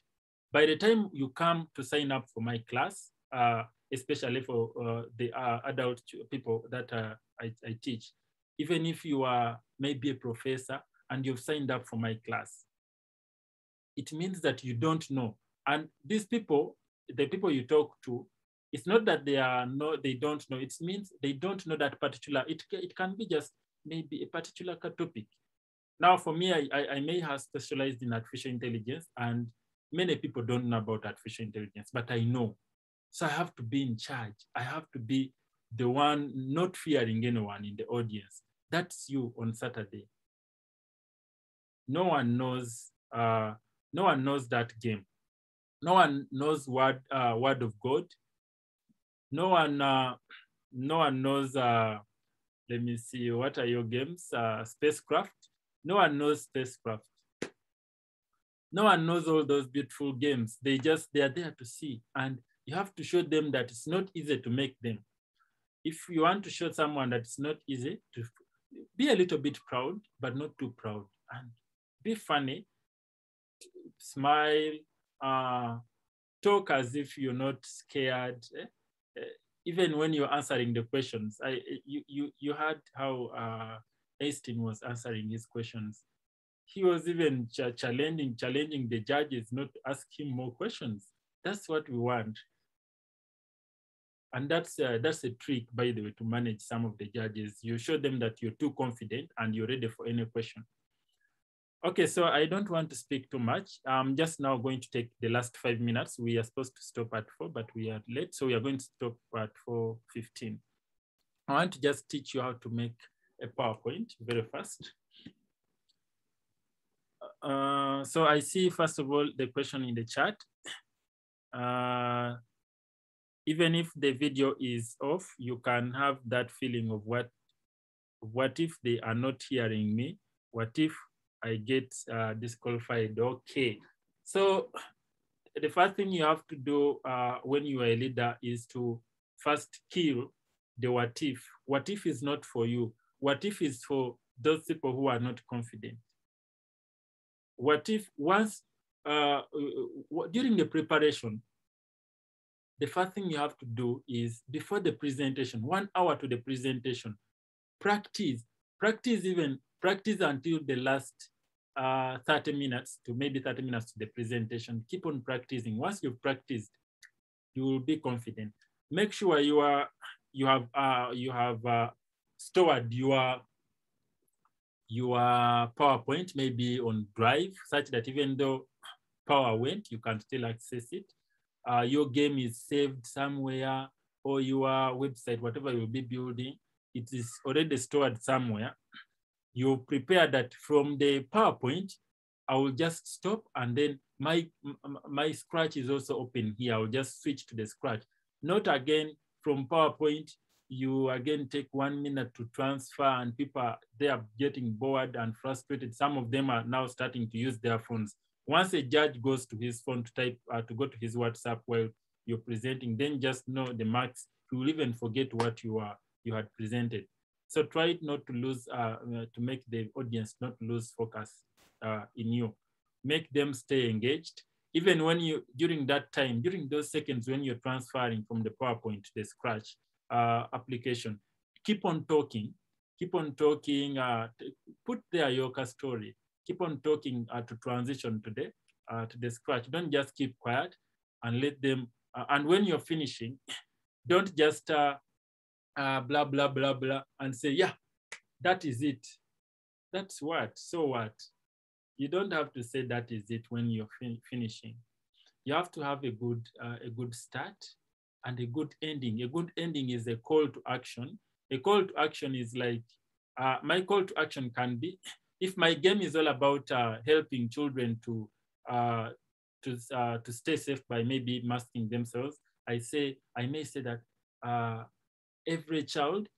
by the time you come to sign up for my class, uh, especially for uh, the uh, adult people that uh, I, I, teach, even if you are maybe a professor and you've signed up for my class, it means that you don't know. And these people, the people you talk to, it's not that they are no, they don't know. It means they don't know that particular. It it can be just maybe a particular topic. Now, for me, I, I, I, may have specialized in artificial intelligence, and many people don't know about artificial intelligence, but I know. So I have to be in charge. I have to be the one not fearing anyone in the audience. That's you on Saturday. No one knows. Uh, no one knows that game. No one knows word uh, word of God. No one. Uh, no one knows. Uh, let me see. What are your games? Uh, spacecraft. No one knows spacecraft. No one knows all those beautiful games. They just, they are there to see. And you have to show them that it's not easy to make them. If you want to show someone that it's not easy, to be a little bit proud, but not too proud. And be funny, smile, uh, talk as if you're not scared. Eh? even when you're answering the questions, I, you, you, you heard how uh, was answering his questions. He was even ch challenging, challenging the judges not to ask him more questions. That's what we want. And that's, uh, that's a trick, by the way, to manage some of the judges. You show them that you're too confident and you're ready for any question. Okay, so I don't want to speak too much. I'm just now going to take the last five minutes. We are supposed to stop at four, but we are late. So we are going to stop at 4.15. I want to just teach you how to make a PowerPoint very fast. Uh, so I see, first of all, the question in the chat. Uh, even if the video is off, you can have that feeling of what, what if they are not hearing me? What if I get uh, disqualified? Okay. So the first thing you have to do uh, when you are a leader is to first kill the what if. What if is not for you. What if is for those people who are not confident. What if once, uh, during the preparation, the first thing you have to do is before the presentation, one hour to the presentation, practice, practice even, practice until the last uh, 30 minutes to maybe 30 minutes to the presentation. Keep on practicing. Once you've practiced, you will be confident. Make sure you are you have uh, you have uh, stored your your PowerPoint maybe on Drive, such that even though power went, you can still access it. Uh, your game is saved somewhere, or your website, whatever you'll be building, it is already stored somewhere. You prepare that from the PowerPoint, I will just stop and then my, my Scratch is also open here. I'll just switch to the Scratch. Not again from PowerPoint, you again take one minute to transfer and people, are, they are getting bored and frustrated. Some of them are now starting to use their phones. Once a judge goes to his phone to type, uh, to go to his WhatsApp while you're presenting, then just know the marks, you will even forget what you are you had presented. So try not to lose, uh, uh, to make the audience not lose focus uh, in you. Make them stay engaged. Even when you, during that time, during those seconds when you're transferring from the PowerPoint to the Scratch uh, application, keep on talking, keep on talking, uh, put there your story, keep on talking uh, to transition to the, to the Scratch. Don't just keep quiet and let them, and when you're finishing, don't just uh, blah, blah, blah, blah, and say, yeah, that is it. That's what, so what? You don't have to say that is it when you're fin finishing. You have to have a good, uh, a good start and a good ending. A good ending is a call to action. A call to action is like, uh, my call to action can be, if my game is all about uh, helping children to, uh, to, uh, to stay safe by maybe masking themselves, I say, I may say that uh, every child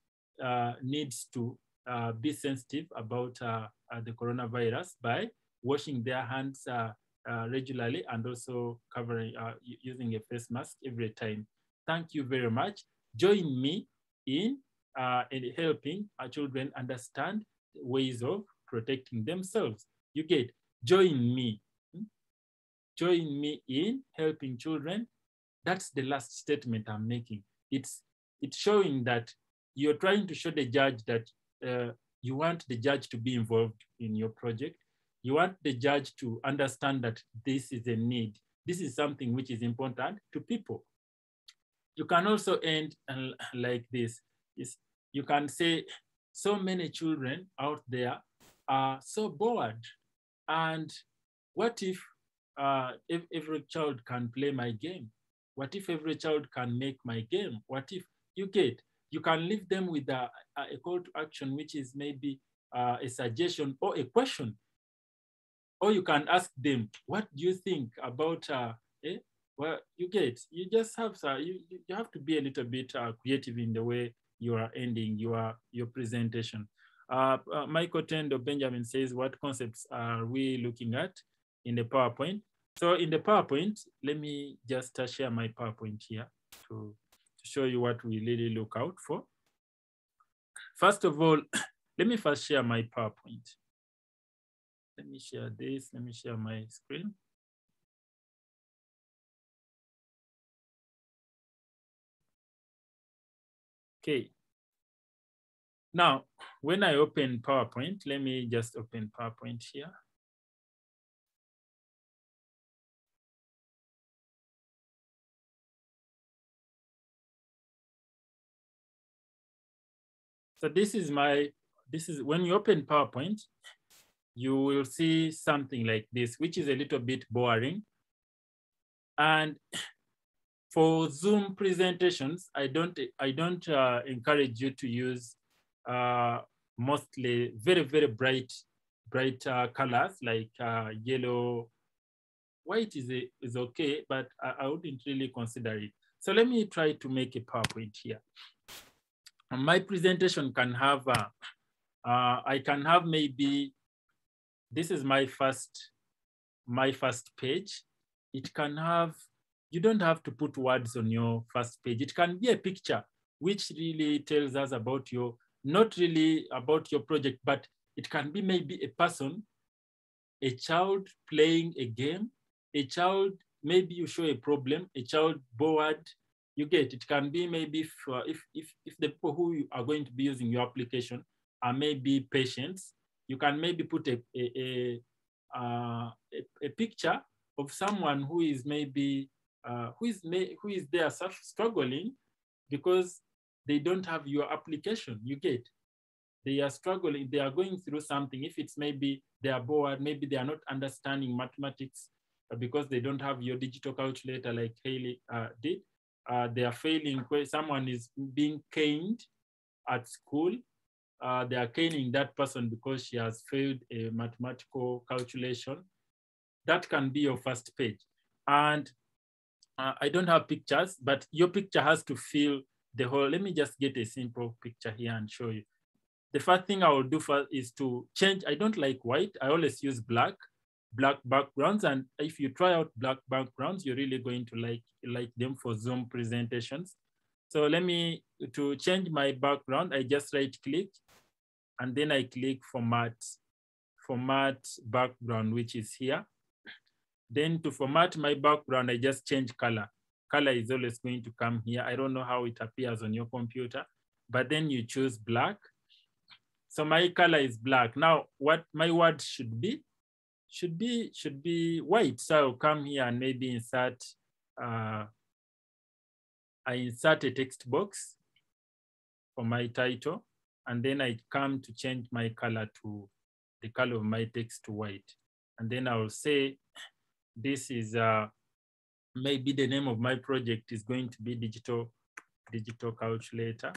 uh, needs to uh, be sensitive about uh, uh the coronavirus by washing their hands uh, regularly and also covering using a face mask every time. Thank you very much. Join me in, in helping our children understand ways of protecting themselves. You get, join me. Hmm? Join me in helping children. That's the last statement I'm making. It's it's showing that you're trying to show the judge that uh, you want the judge to be involved in your project. You want the judge to understand that this is a need. This is something which is important to people. You can also end uh, like this. Is you can say, so many children out there are so bored. And what if, uh, if every child can play my game? What if every child can make my game? What if you get, you can leave them with a, a call to action, which is maybe uh, a suggestion or a question. Or you can ask them, what do you think about, uh, eh? well, you get, you just have, uh, you, you have to be a little bit uh, creative in the way you are ending your, your presentation. Uh, uh, Michael Tendo Benjamin says, what concepts are we looking at in the PowerPoint? So in the PowerPoint, let me just uh, share my PowerPoint here to to show you what we really look out for. First of all, let me first share my PowerPoint. Let me share this, let me share my screen. Okay. Now, when I open PowerPoint, let me just open PowerPoint here. So this is my, this is when you open PowerPoint, you will see something like this, which is a little bit boring. And for Zoom presentations, I don't, I don't uh, encourage you to use uh, mostly very, very bright, bright uh, colors like uh, yellow, white is, a, is okay, but I, I wouldn't really consider it. So let me try to make a PowerPoint here my presentation can have, uh, uh, I can have maybe, this is my first, my first page. It can have, you don't have to put words on your first page. It can be a picture, which really tells us about your, not really about your project, but it can be maybe a person, a child playing a game, a child, maybe you show a problem, a child bored, you get it can be maybe if, uh, if, if, if the people who are going to be using your application are maybe patients, you can maybe put a, a, a, uh, a, a picture of someone who is maybe, uh, who, is may, who is there struggling because they don't have your application, you get. They are struggling, they are going through something. If it's maybe they are bored, maybe they are not understanding mathematics uh, because they don't have your digital calculator like Haley uh, did uh, they are failing, someone is being caned at school, uh, they are caning that person because she has failed a mathematical calculation. That can be your first page. And uh, I don't have pictures, but your picture has to fill the whole. Let me just get a simple picture here and show you. The first thing I will do first is to change. I don't like white. I always use black, black backgrounds. And if you try out black backgrounds, you're really going to like, like them for Zoom presentations. So let me, to change my background, I just right click and then I click format, format background, which is here. Then to format my background, I just change color. Color is always going to come here. I don't know how it appears on your computer, but then you choose black. So my color is black. Now what my word should be, should be, should be white. So I'll come here and maybe insert, uh, I insert a text box for my title. And then I come to change my color to the color of my text to white. And then I will say, this is uh, maybe the name of my project is going to be digital, digital calculator.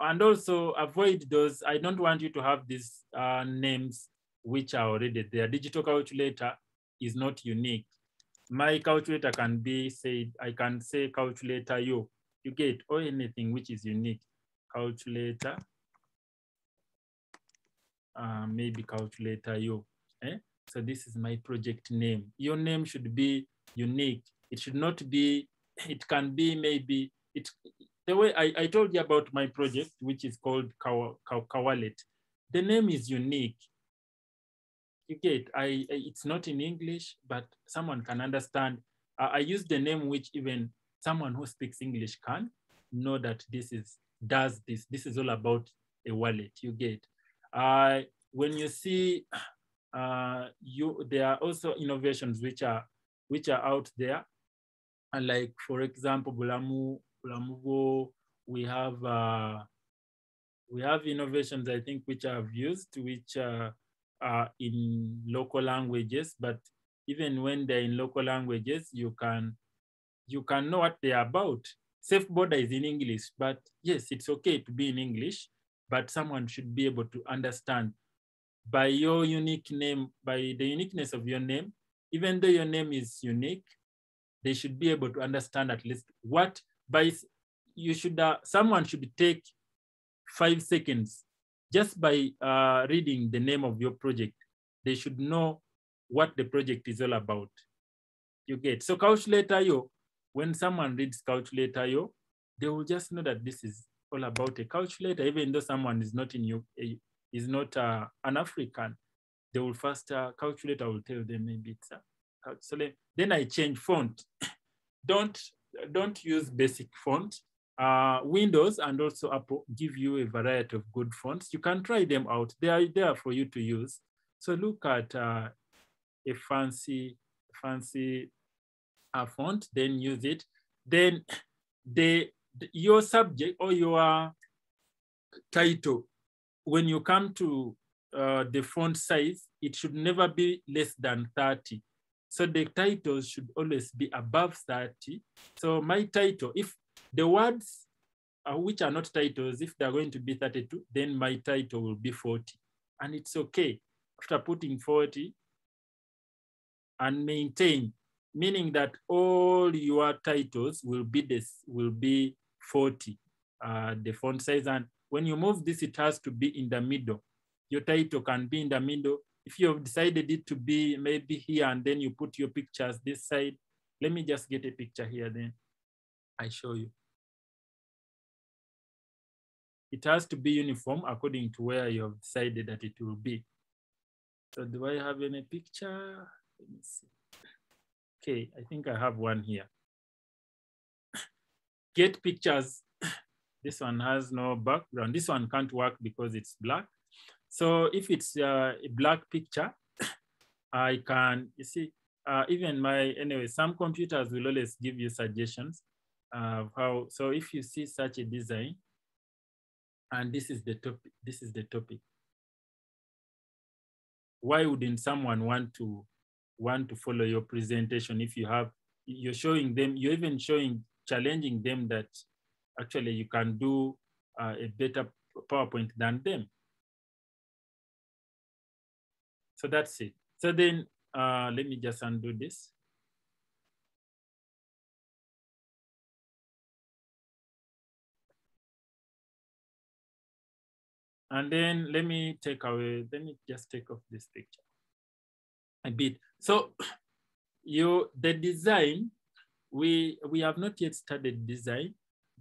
And also avoid those, I don't want you to have these uh, names which are already there. Digital calculator is not unique. My calculator can be said, I can say calculator you, you get, or anything which is unique. Calculator, uh, maybe calculator you. Eh? So this is my project name. Your name should be unique. It should not be, it can be maybe, it, the way I, I told you about my project, which is called Kawalet, the name is unique. You get, I, it's not in English, but someone can understand. Uh, I use the name which even someone who speaks English can know that this is, does this. This is all about a wallet, you get. Uh, when you see, uh, you there are also innovations which are which are out there, and like for example, Bulamu, Bulamugo, we have uh, we have innovations I think which I've used, which uh, are in local languages, but even when they're in local languages, you can you can know what they're about. Safe border is in English, but yes, it's okay to be in English but someone should be able to understand by your unique name, by the uniqueness of your name, even though your name is unique, they should be able to understand at least what by you should uh, someone should take five seconds just by uh, reading the name of your project. They should know what the project is all about. You get so Couchulator.io. When someone reads Couchulator.io, they will just know that this is all about a calculator, even though someone is not in you, is not uh, an African, they will first uh, calculator will tell them maybe it's a calculator. Then I change font. don't don't use basic font. Uh, Windows and also Apple give you a variety of good fonts. You can try them out. They are there for you to use. So look at uh, a fancy fancy uh, font, then use it. Then the your subject or your title, when you come to uh, the font size, it should never be less than 30. So the titles should always be above 30. So my title, if the words uh, which are not titles, if they're going to be 32, then my title will be 40. And it's okay after putting 40 and maintain, meaning that all your titles will be this, will be 40, uh, the font size. And when you move this, it has to be in the middle. Your title can be in the middle. If you have decided it to be maybe here and then you put your pictures this side, let me just get a picture here then I show you. It has to be uniform according to where you have decided that it will be. So do I have any picture? Let me see. Okay, I think I have one here get pictures. this one has no background. This one can't work because it's black. So if it's uh, a black picture, I can, you see, uh, even my, anyway, some computers will always give you suggestions how, so if you see such a design, and this is the topic, this is the topic. Why wouldn't someone want to want to follow your presentation if you have, you're showing them, you're even showing challenging them that actually you can do uh, a better PowerPoint than them. So that's it. So then uh, let me just undo this. And then let me take away, let me just take off this picture a bit. So you, the design, we, we have not yet started design,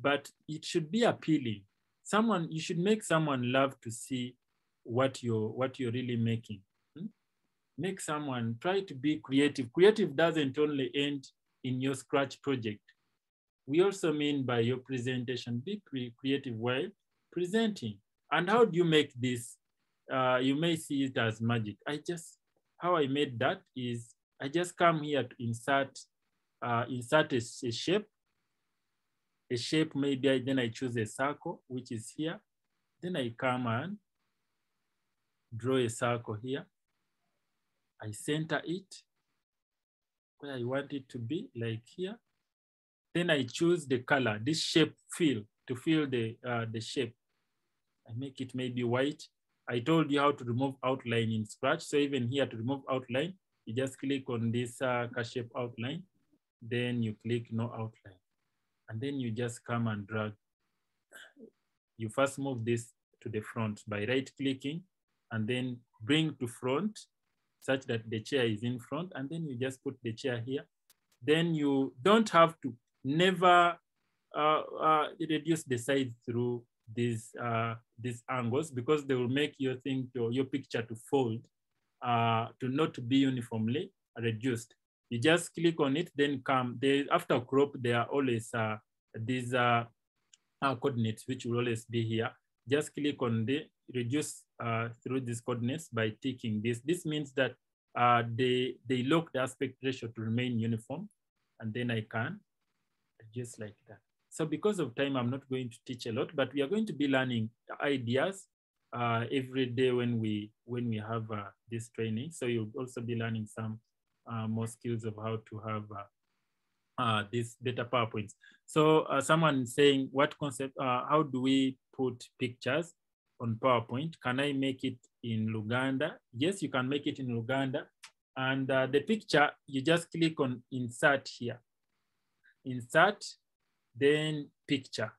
but it should be appealing. Someone, you should make someone love to see what you're, what you're really making. Make someone, try to be creative. Creative doesn't only end in your Scratch project. We also mean by your presentation, be creative while presenting. And how do you make this? Uh, you may see it as magic. I just, how I made that is I just come here to insert, uh, insert a, a shape. A shape, maybe I, then I choose a circle, which is here. Then I come and draw a circle here. I center it where I want it to be, like here. Then I choose the color, this shape fill, to fill the, uh, the shape. I make it maybe white. I told you how to remove outline in Scratch. So even here to remove outline, you just click on this uh, shape outline, then you click no outline. And then you just come and drag. You first move this to the front by right clicking and then bring to front such that the chair is in front. And then you just put the chair here. Then you don't have to never uh, uh, reduce the size through these uh, these angles because they will make your thing to your picture to fold uh, to not be uniformly reduced. You just click on it, then come. They, after crop, there are always uh, these uh, coordinates which will always be here. Just click on the reduce uh, through these coordinates by taking this. This means that uh, they, they lock the aspect ratio to remain uniform, and then I can just like that. So because of time, I'm not going to teach a lot, but we are going to be learning ideas uh, every day when we when we have uh, this training. So you'll also be learning some uh, more skills of how to have uh, uh, these better PowerPoints. So uh, someone saying, what concept, how do we put pictures on PowerPoint? Can I make it in Luganda? Yes, you can make it in Luganda. And the picture, you just click on insert here. Insert, then picture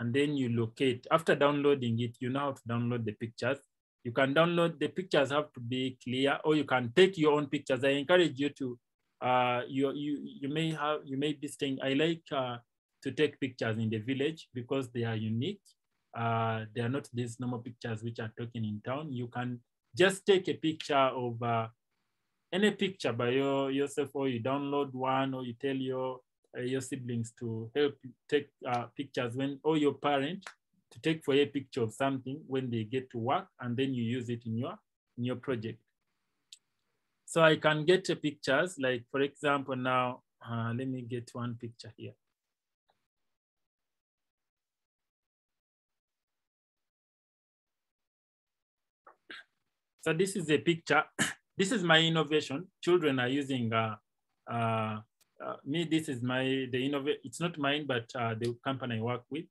and then you locate. After downloading it, you know how to download the pictures. You can download, the pictures have to be clear, or you can take your own pictures. I encourage you to, uh, you, you, you may have, you may be staying, I like uh, to take pictures in the village because they are unique. Uh, they are not these normal pictures which are taken in town. You can just take a picture of uh, any picture by your, yourself, or you download one, or you tell your uh, your siblings to help take uh, pictures when, or your parent to take for a picture of something when they get to work, and then you use it in your, in your project. So I can get pictures, like for example, now, uh, let me get one picture here. So this is a picture. this is my innovation. Children are using uh, uh, uh, me, this is my, the innovate, it's not mine, but uh, the company I work with,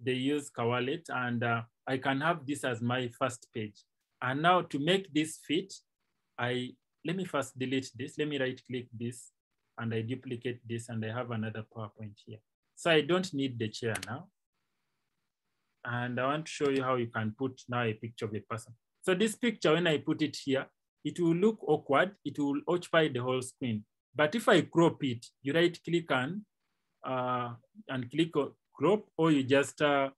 they use Kawalet and uh, I can have this as my first page. And now to make this fit, I, let me first delete this. Let me right click this and I duplicate this and I have another PowerPoint here. So I don't need the chair now. And I want to show you how you can put now a picture of a person. So this picture, when I put it here, it will look awkward. It will occupy the whole screen. But if I crop it, you right click and, uh, and click on crop, or you just uh,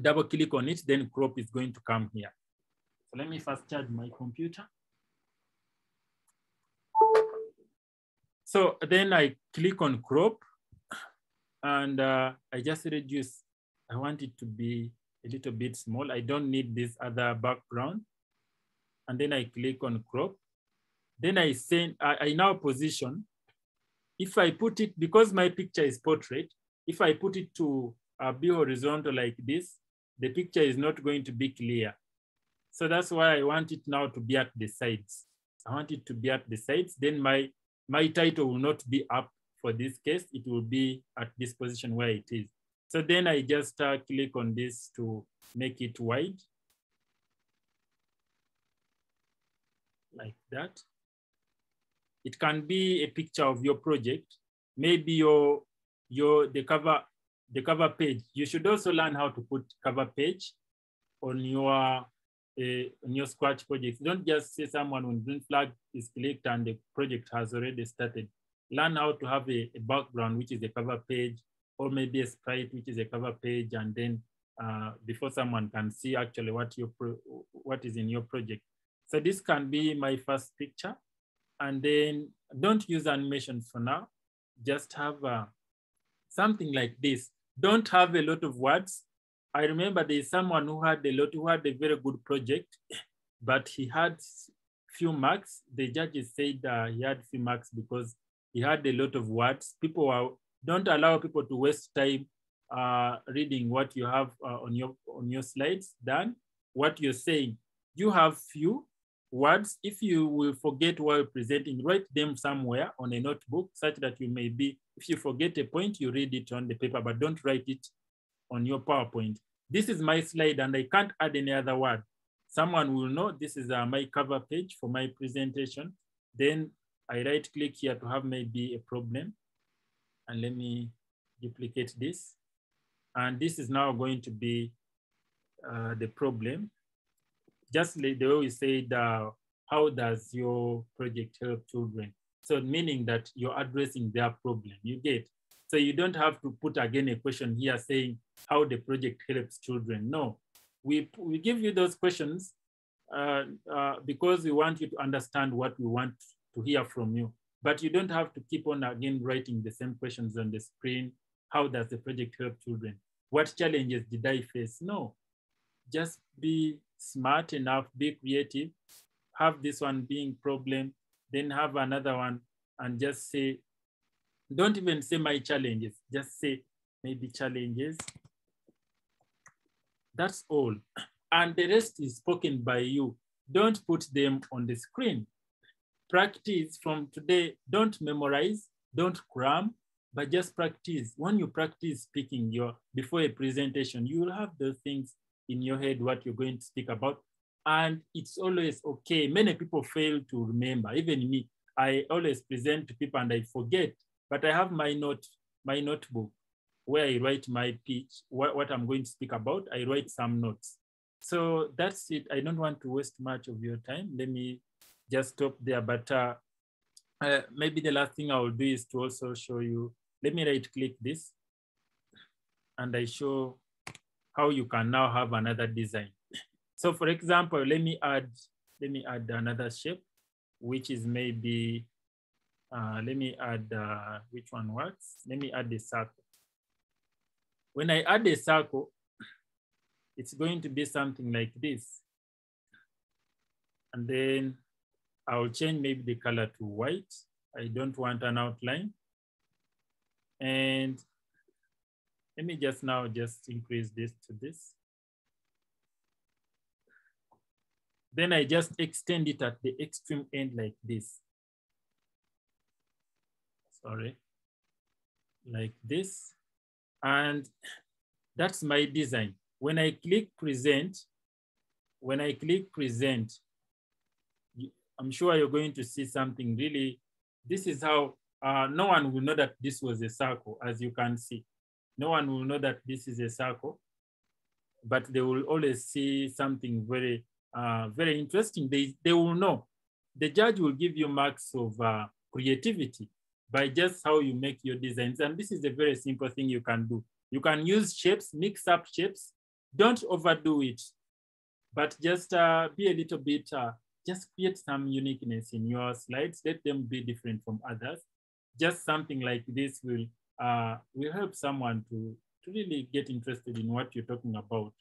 double click on it, then crop is going to come here. So let me first charge my computer. So then I click on crop and uh, I just reduce. I want it to be a little bit small. I don't need this other background. And then I click on crop then I send, I, I now position. If I put it, because my picture is portrait, if I put it to uh, be horizontal like this, the picture is not going to be clear. So that's why I want it now to be at the sides. I want it to be at the sides. Then my, my title will not be up for this case. It will be at this position where it is. So then I just uh, click on this to make it wide. like that. It can be a picture of your project, maybe your, your the cover the cover page. You should also learn how to put cover page on your uh, on your Scratch projects. Don't just say someone when green flag is clicked and the project has already started. Learn how to have a, a background, which is the cover page, or maybe a sprite, which is a cover page, and then uh, before someone can see actually what your what is in your project. So this can be my first picture, and then don't use animations for now. Just have uh, something like this. Don't have a lot of words. I remember there's someone who had a lot, who had a very good project, but he had few marks. The judges said uh, he had few marks because he had a lot of words. People are, don't allow people to waste time uh, reading what you have uh, on your on your slides done, what you're saying. You have few words. If you will forget while presenting, write them somewhere on a notebook such that you may be, if you forget a point, you read it on the paper, but don't write it on your PowerPoint. This is my slide and I can't add any other word. Someone will know this is uh, my cover page for my presentation. Then I right click here to have maybe a problem. And let me duplicate this. And this is now going to be uh, the problem. Just like the way we said, uh, how does your project help children? So meaning that you're addressing their problem, you get. So you don't have to put again a question here saying how the project helps children. No, we, we give you those questions uh, uh, because we want you to understand what we want to hear from you. But you don't have to keep on again writing the same questions on the screen. How does the project help children? What challenges did I face? No, just be smart enough, be creative, have this one being problem, then have another one and just say, don't even say my challenges, just say maybe challenges. That's all. And the rest is spoken by you. Don't put them on the screen. Practice from today, don't memorize, don't cram, but just practice. When you practice speaking your before a presentation, you will have those things in your head, what you're going to speak about. And it's always okay. Many people fail to remember, even me. I always present to people and I forget, but I have my note, my notebook where I write my pitch, what, what I'm going to speak about. I write some notes. So that's it. I don't want to waste much of your time. Let me just stop there. But uh, uh, maybe the last thing I will do is to also show you, let me right click this and I show how you can now have another design. So for example, let me add, let me add another shape, which is maybe, uh, let me add, uh, which one works? Let me add the circle. When I add a circle, it's going to be something like this. And then I'll change maybe the color to white. I don't want an outline. And let me just now just increase this to this. Then I just extend it at the extreme end like this. Sorry, like this. And that's my design. When I click present, when I click present, I'm sure you're going to see something really, this is how, uh, no one will know that this was a circle, as you can see. No one will know that this is a circle, but they will always see something very, uh, very interesting. They, they will know. The judge will give you marks of uh, creativity by just how you make your designs. And this is a very simple thing you can do. You can use shapes, mix up shapes. Don't overdo it, but just uh, be a little bit, uh, just create some uniqueness in your slides. Let them be different from others. Just something like this will, uh, will help someone to, to really get interested in what you're talking about.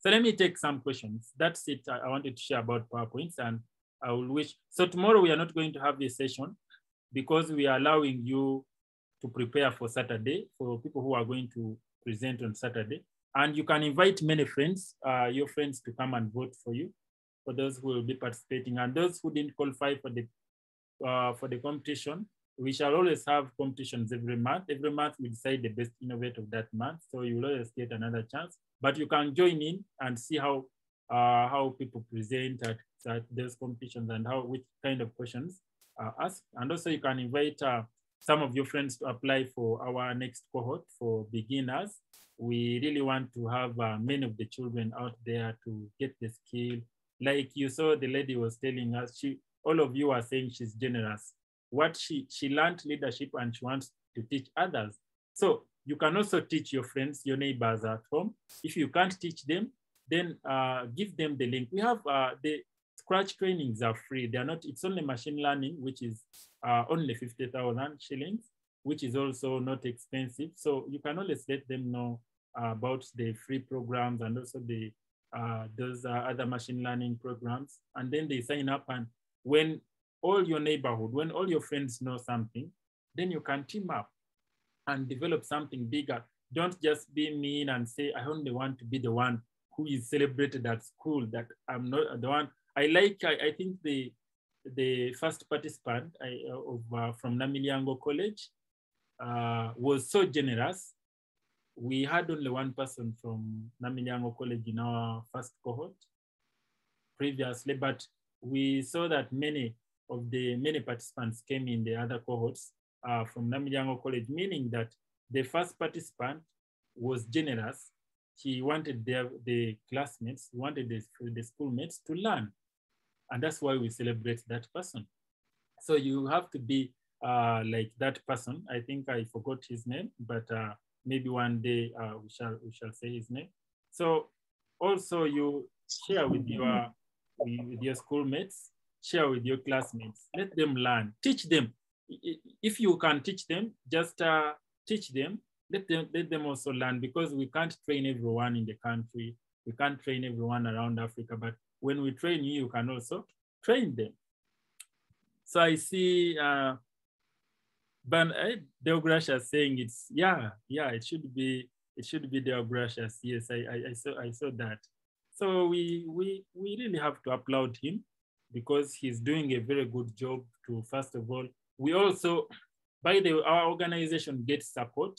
So let me take some questions. That's it. I wanted to share about PowerPoints and I will wish. So tomorrow we are not going to have this session because we are allowing you to prepare for Saturday for people who are going to present on Saturday. And you can invite many friends, uh, your friends to come and vote for you, for those who will be participating. And those who didn't qualify for the, uh, for the competition, we shall always have competitions every month. Every month we decide the best innovator of that month. So you will always get another chance, but you can join in and see how uh, how people present at, at those competitions and how which kind of questions are asked. And also you can invite uh, some of your friends to apply for our next cohort for beginners. We really want to have uh, many of the children out there to get the skill. Like you saw the lady was telling us, she all of you are saying she's generous. What she, she learned leadership and she wants to teach others. So you can also teach your friends, your neighbors at home. If you can't teach them, then uh, give them the link. We have uh, the Scratch trainings are free. They are not, it's only machine learning, which is uh, only 50,000 shillings, which is also not expensive. So you can always let them know about the free programs and also the uh, those uh, other machine learning programs. And then they sign up and when all your neighborhood, when all your friends know something, then you can team up and develop something bigger. Don't just be mean and say, I only want to be the one who is celebrated at school, that I'm not the one I like, I, I think the the first participant I, of, uh, from Namilyango College uh, was so generous. We had only one person from Namilyango College in our first cohort previously, but we saw that many of the many participants came in the other cohorts uh, from Namilyango College, meaning that the first participant was generous. He wanted their, the classmates, wanted the, the schoolmates to learn. And that's why we celebrate that person. So you have to be uh, like that person. I think I forgot his name, but uh, maybe one day uh, we shall we shall say his name. So also you share with your with your schoolmates, share with your classmates. Let them learn. Teach them. If you can teach them, just uh, teach them. Let them let them also learn because we can't train everyone in the country. We can't train everyone around Africa, but when we train you, you can also train them. So I see uh, Ban uh, Deogracious saying it's, yeah, yeah, it should be, it should be Deogracious. Yes, I, I, I, saw, I saw that. So we, we, we really have to applaud him because he's doing a very good job to, first of all, we also, by the our organization gets support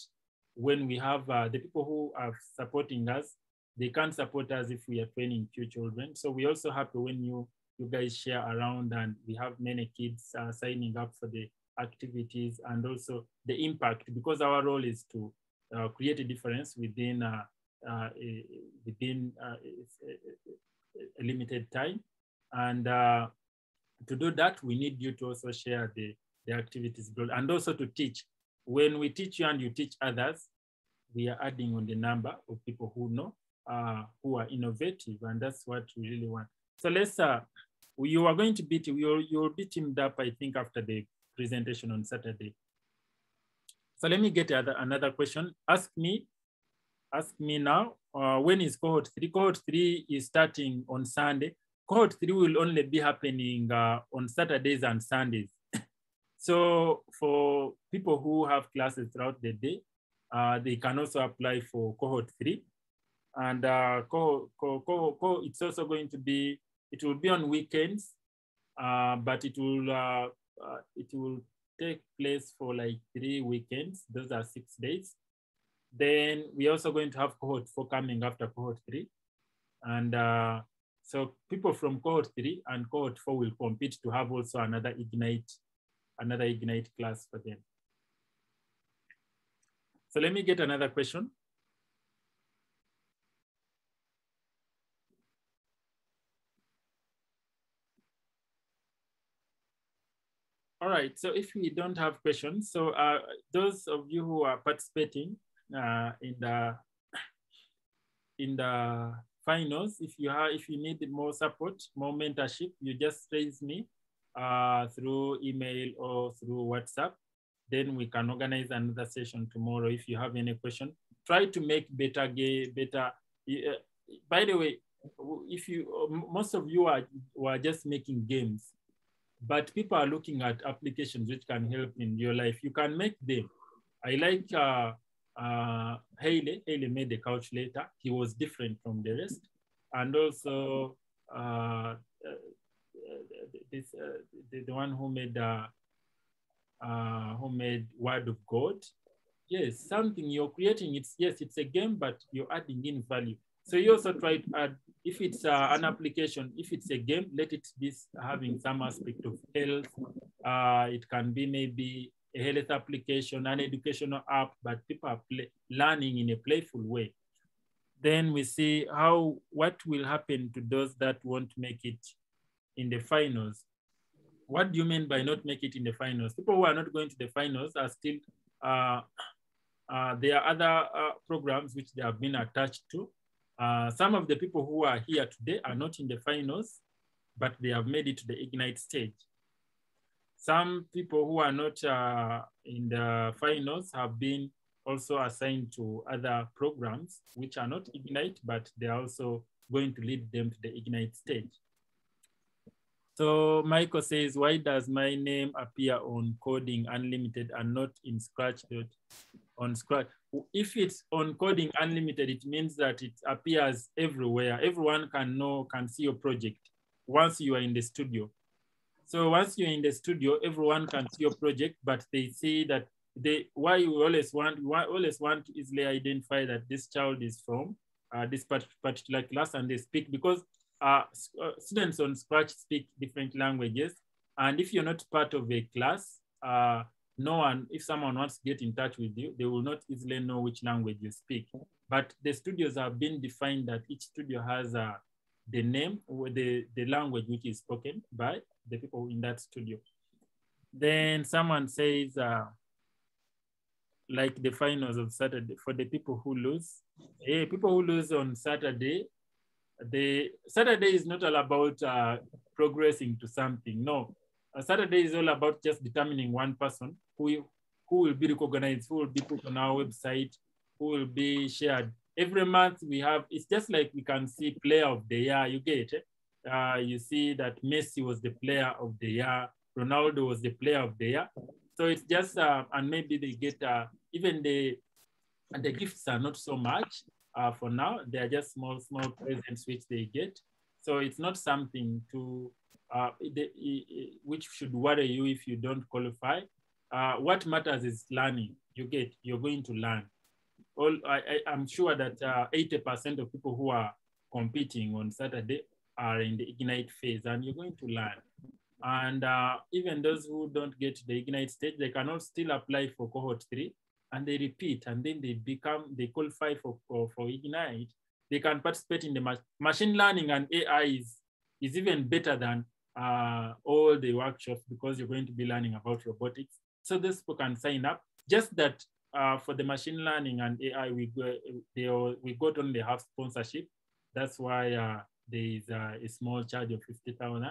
when we have uh, the people who are supporting us they can't support us if we are training few children. So we also happy when you you guys share around and we have many kids uh, signing up for the activities and also the impact because our role is to uh, create a difference within uh, uh a, within uh, a, limited time. And uh, to do that, we need you to also share the, the activities and also to teach. When we teach you and you teach others, we are adding on the number of people who know uh, who are innovative, and that's what we really want. So let's, you are going to beat, you'll, you'll be teamed up, I think, after the presentation on Saturday. So let me get other, another question. Ask me, ask me now, uh, when is cohort three? Cohort three is starting on Sunday. Cohort three will only be happening uh, on Saturdays and Sundays. so for people who have classes throughout the day, uh, they can also apply for cohort three. And uh, co, co, co, co, it's also going to be, it will be on weekends, uh, but it will, uh, it will take place for like three weekends. Those are six days. Then we're also going to have cohort four coming after cohort three. And uh, so people from cohort three and cohort four will compete to have also another Ignite, another Ignite class for them. So let me get another question. Right, so if we don't have questions, so uh, those of you who are participating uh, in the in the finals, if you have, if you need more support, more mentorship, you just raise me uh, through email or through WhatsApp. Then we can organize another session tomorrow. If you have any question, try to make better gay better. Uh, by the way, if you most of you are were just making games but people are looking at applications which can help in your life. You can make them. I like uh, uh, Haley. Haley made the couch later. He was different from the rest. And also uh, this, uh, the, the one who made uh, uh, who made Word of God. Yes, something you're creating. It's yes, it's a game, but you're adding in value. So you also try to add If it's uh, an application, if it's a game, let it be having some aspect of health. Uh, it can be maybe a health application, an educational app, but people are learning in a playful way. Then we see how what will happen to those that won't make it in the finals. What do you mean by not make it in the finals? People who are not going to the finals are still, uh, uh, there are other uh, programs which they have been attached to. Uh, some of the people who are here today are not in the finals, but they have made it to the Ignite stage. Some people who are not uh, in the finals have been also assigned to other programs, which are not Ignite, but they're also going to lead them to the Ignite stage. So Michael says, why does my name appear on Coding Unlimited and not in Scratch on Scratch? If it's on Coding Unlimited, it means that it appears everywhere. Everyone can know, can see your project once you are in the studio. So once you're in the studio, everyone can see your project, but they see that they why you always want why always want to easily identify that this child is from uh, this particular class and they speak because uh, uh, students on Scratch speak different languages. And if you're not part of a class, uh, no one, if someone wants to get in touch with you, they will not easily know which language you speak. But the studios have been defined that each studio has uh, the name or the, the language which is spoken by the people in that studio. Then someone says, uh, like the finals of Saturday, for the people who lose, hey, people who lose on Saturday, the Saturday is not all about uh, progressing to something. No, a Saturday is all about just determining one person who, who will be recognized, who will be put on our website, who will be shared. Every month we have, it's just like we can see player of the year, you get it? Uh, you see that Messi was the player of the year, Ronaldo was the player of the year. So it's just, uh, and maybe they get, uh, even the, the gifts are not so much, uh, for now. They are just small, small presents which they get. So it's not something to, uh, which should worry you if you don't qualify. Uh, what matters is learning. You get, you're going to learn. All, I, am sure that 80% uh, of people who are competing on Saturday are in the Ignite phase and you're going to learn. And uh, even those who don't get to the Ignite stage, they cannot still apply for cohort three and they repeat and then they become, they qualify for, for, for Ignite, they can participate in the ma machine learning and AI is, is even better than uh, all the workshops because you're going to be learning about robotics. So those people can sign up. Just that uh, for the machine learning and AI, we, they, we got only half sponsorship. That's why uh, there is a small charge of 50,000.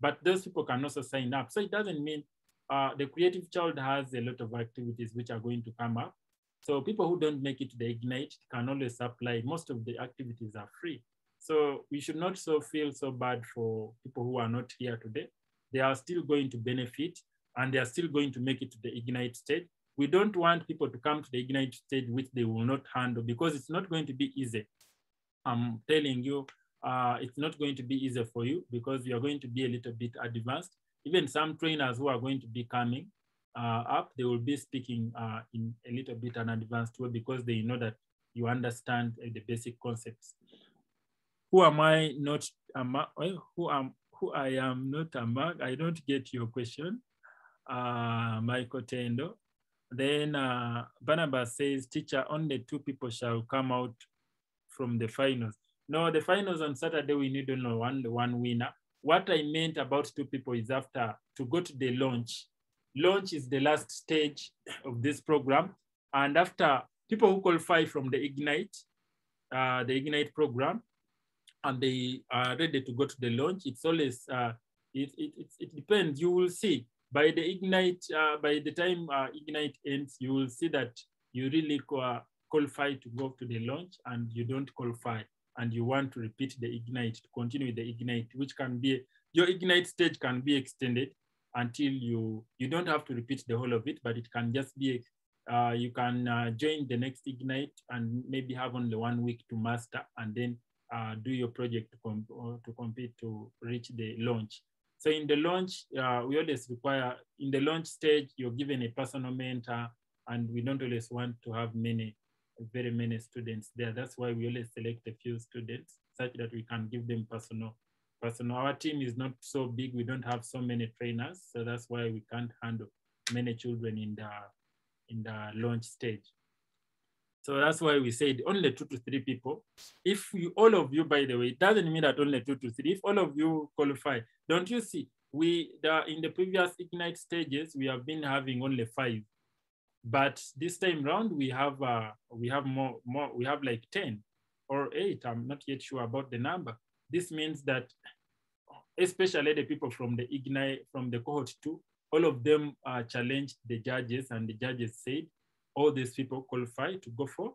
But those people can also sign up. So it doesn't mean uh, the creative child has a lot of activities which are going to come up. So people who don't make it to the Ignite can always apply. Most of the activities are free. So we should not so feel so bad for people who are not here today. They are still going to benefit and they are still going to make it to the Ignite stage. We don't want people to come to the Ignite stage which they will not handle because it's not going to be easy. I'm telling you, uh, it's not going to be easy for you because you are going to be a little bit advanced even some trainers who are going to be coming uh, up, they will be speaking uh, in a little bit an advanced way because they know that you understand uh, the basic concepts. Who am I not among, who am who I am not among? I don't get your question, uh, Michael Tendo. Then uh, Barnabas says, teacher, only two people shall come out from the finals. No, the finals on Saturday, we need only one, one winner. What I meant about two people is after to go to the launch. Launch is the last stage of this program. And after people who qualify from the Ignite, uh, the Ignite program, and they are ready to go to the launch, it's always, uh, it, it, it, it, depends. You will see by the Ignite, uh, by the time uh, Ignite ends, you will see that you really qualify to go to the launch and you don't qualify and you want to repeat the ignite to continue the ignite, which can be, your ignite stage can be extended until you, you don't have to repeat the whole of it, but it can just be, uh, you can uh, join the next ignite and maybe have only one week to master and then uh, do your project to, com to compete to reach the launch. So in the launch, uh, we always require, in the launch stage, you're given a personal mentor and we don't always want to have many very many students there. That's why we always select a few students such that we can give them personal. Personal. Our team is not so big. We don't have so many trainers, so that's why we can't handle many children in the in the launch stage. So that's why we said only two to three people. If you, all of you, by the way, it doesn't mean that only two to three. If all of you qualify, don't you see? We the, in the previous Ignite stages, we have been having only five, but this time round we have uh, we have more more we have like ten or eight. I'm not yet sure about the number. This means that, especially the people from the Ignite from the cohort two, all of them uh, challenged the judges, and the judges said all these people qualify to go for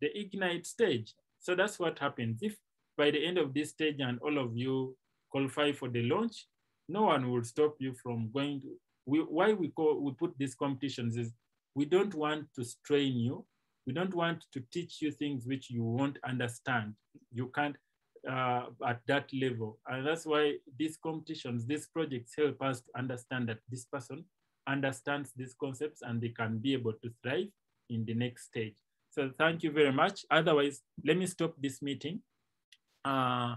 the Ignite stage. So that's what happens. If by the end of this stage and all of you qualify for the launch, no one will stop you from going to, we, why we, call, we put these competitions is we don't want to strain you. We don't want to teach you things which you won't understand. You can't uh, at that level. And that's why these competitions, these projects help us to understand that this person understands these concepts and they can be able to thrive in the next stage. So thank you very much. Otherwise, let me stop this meeting. Uh,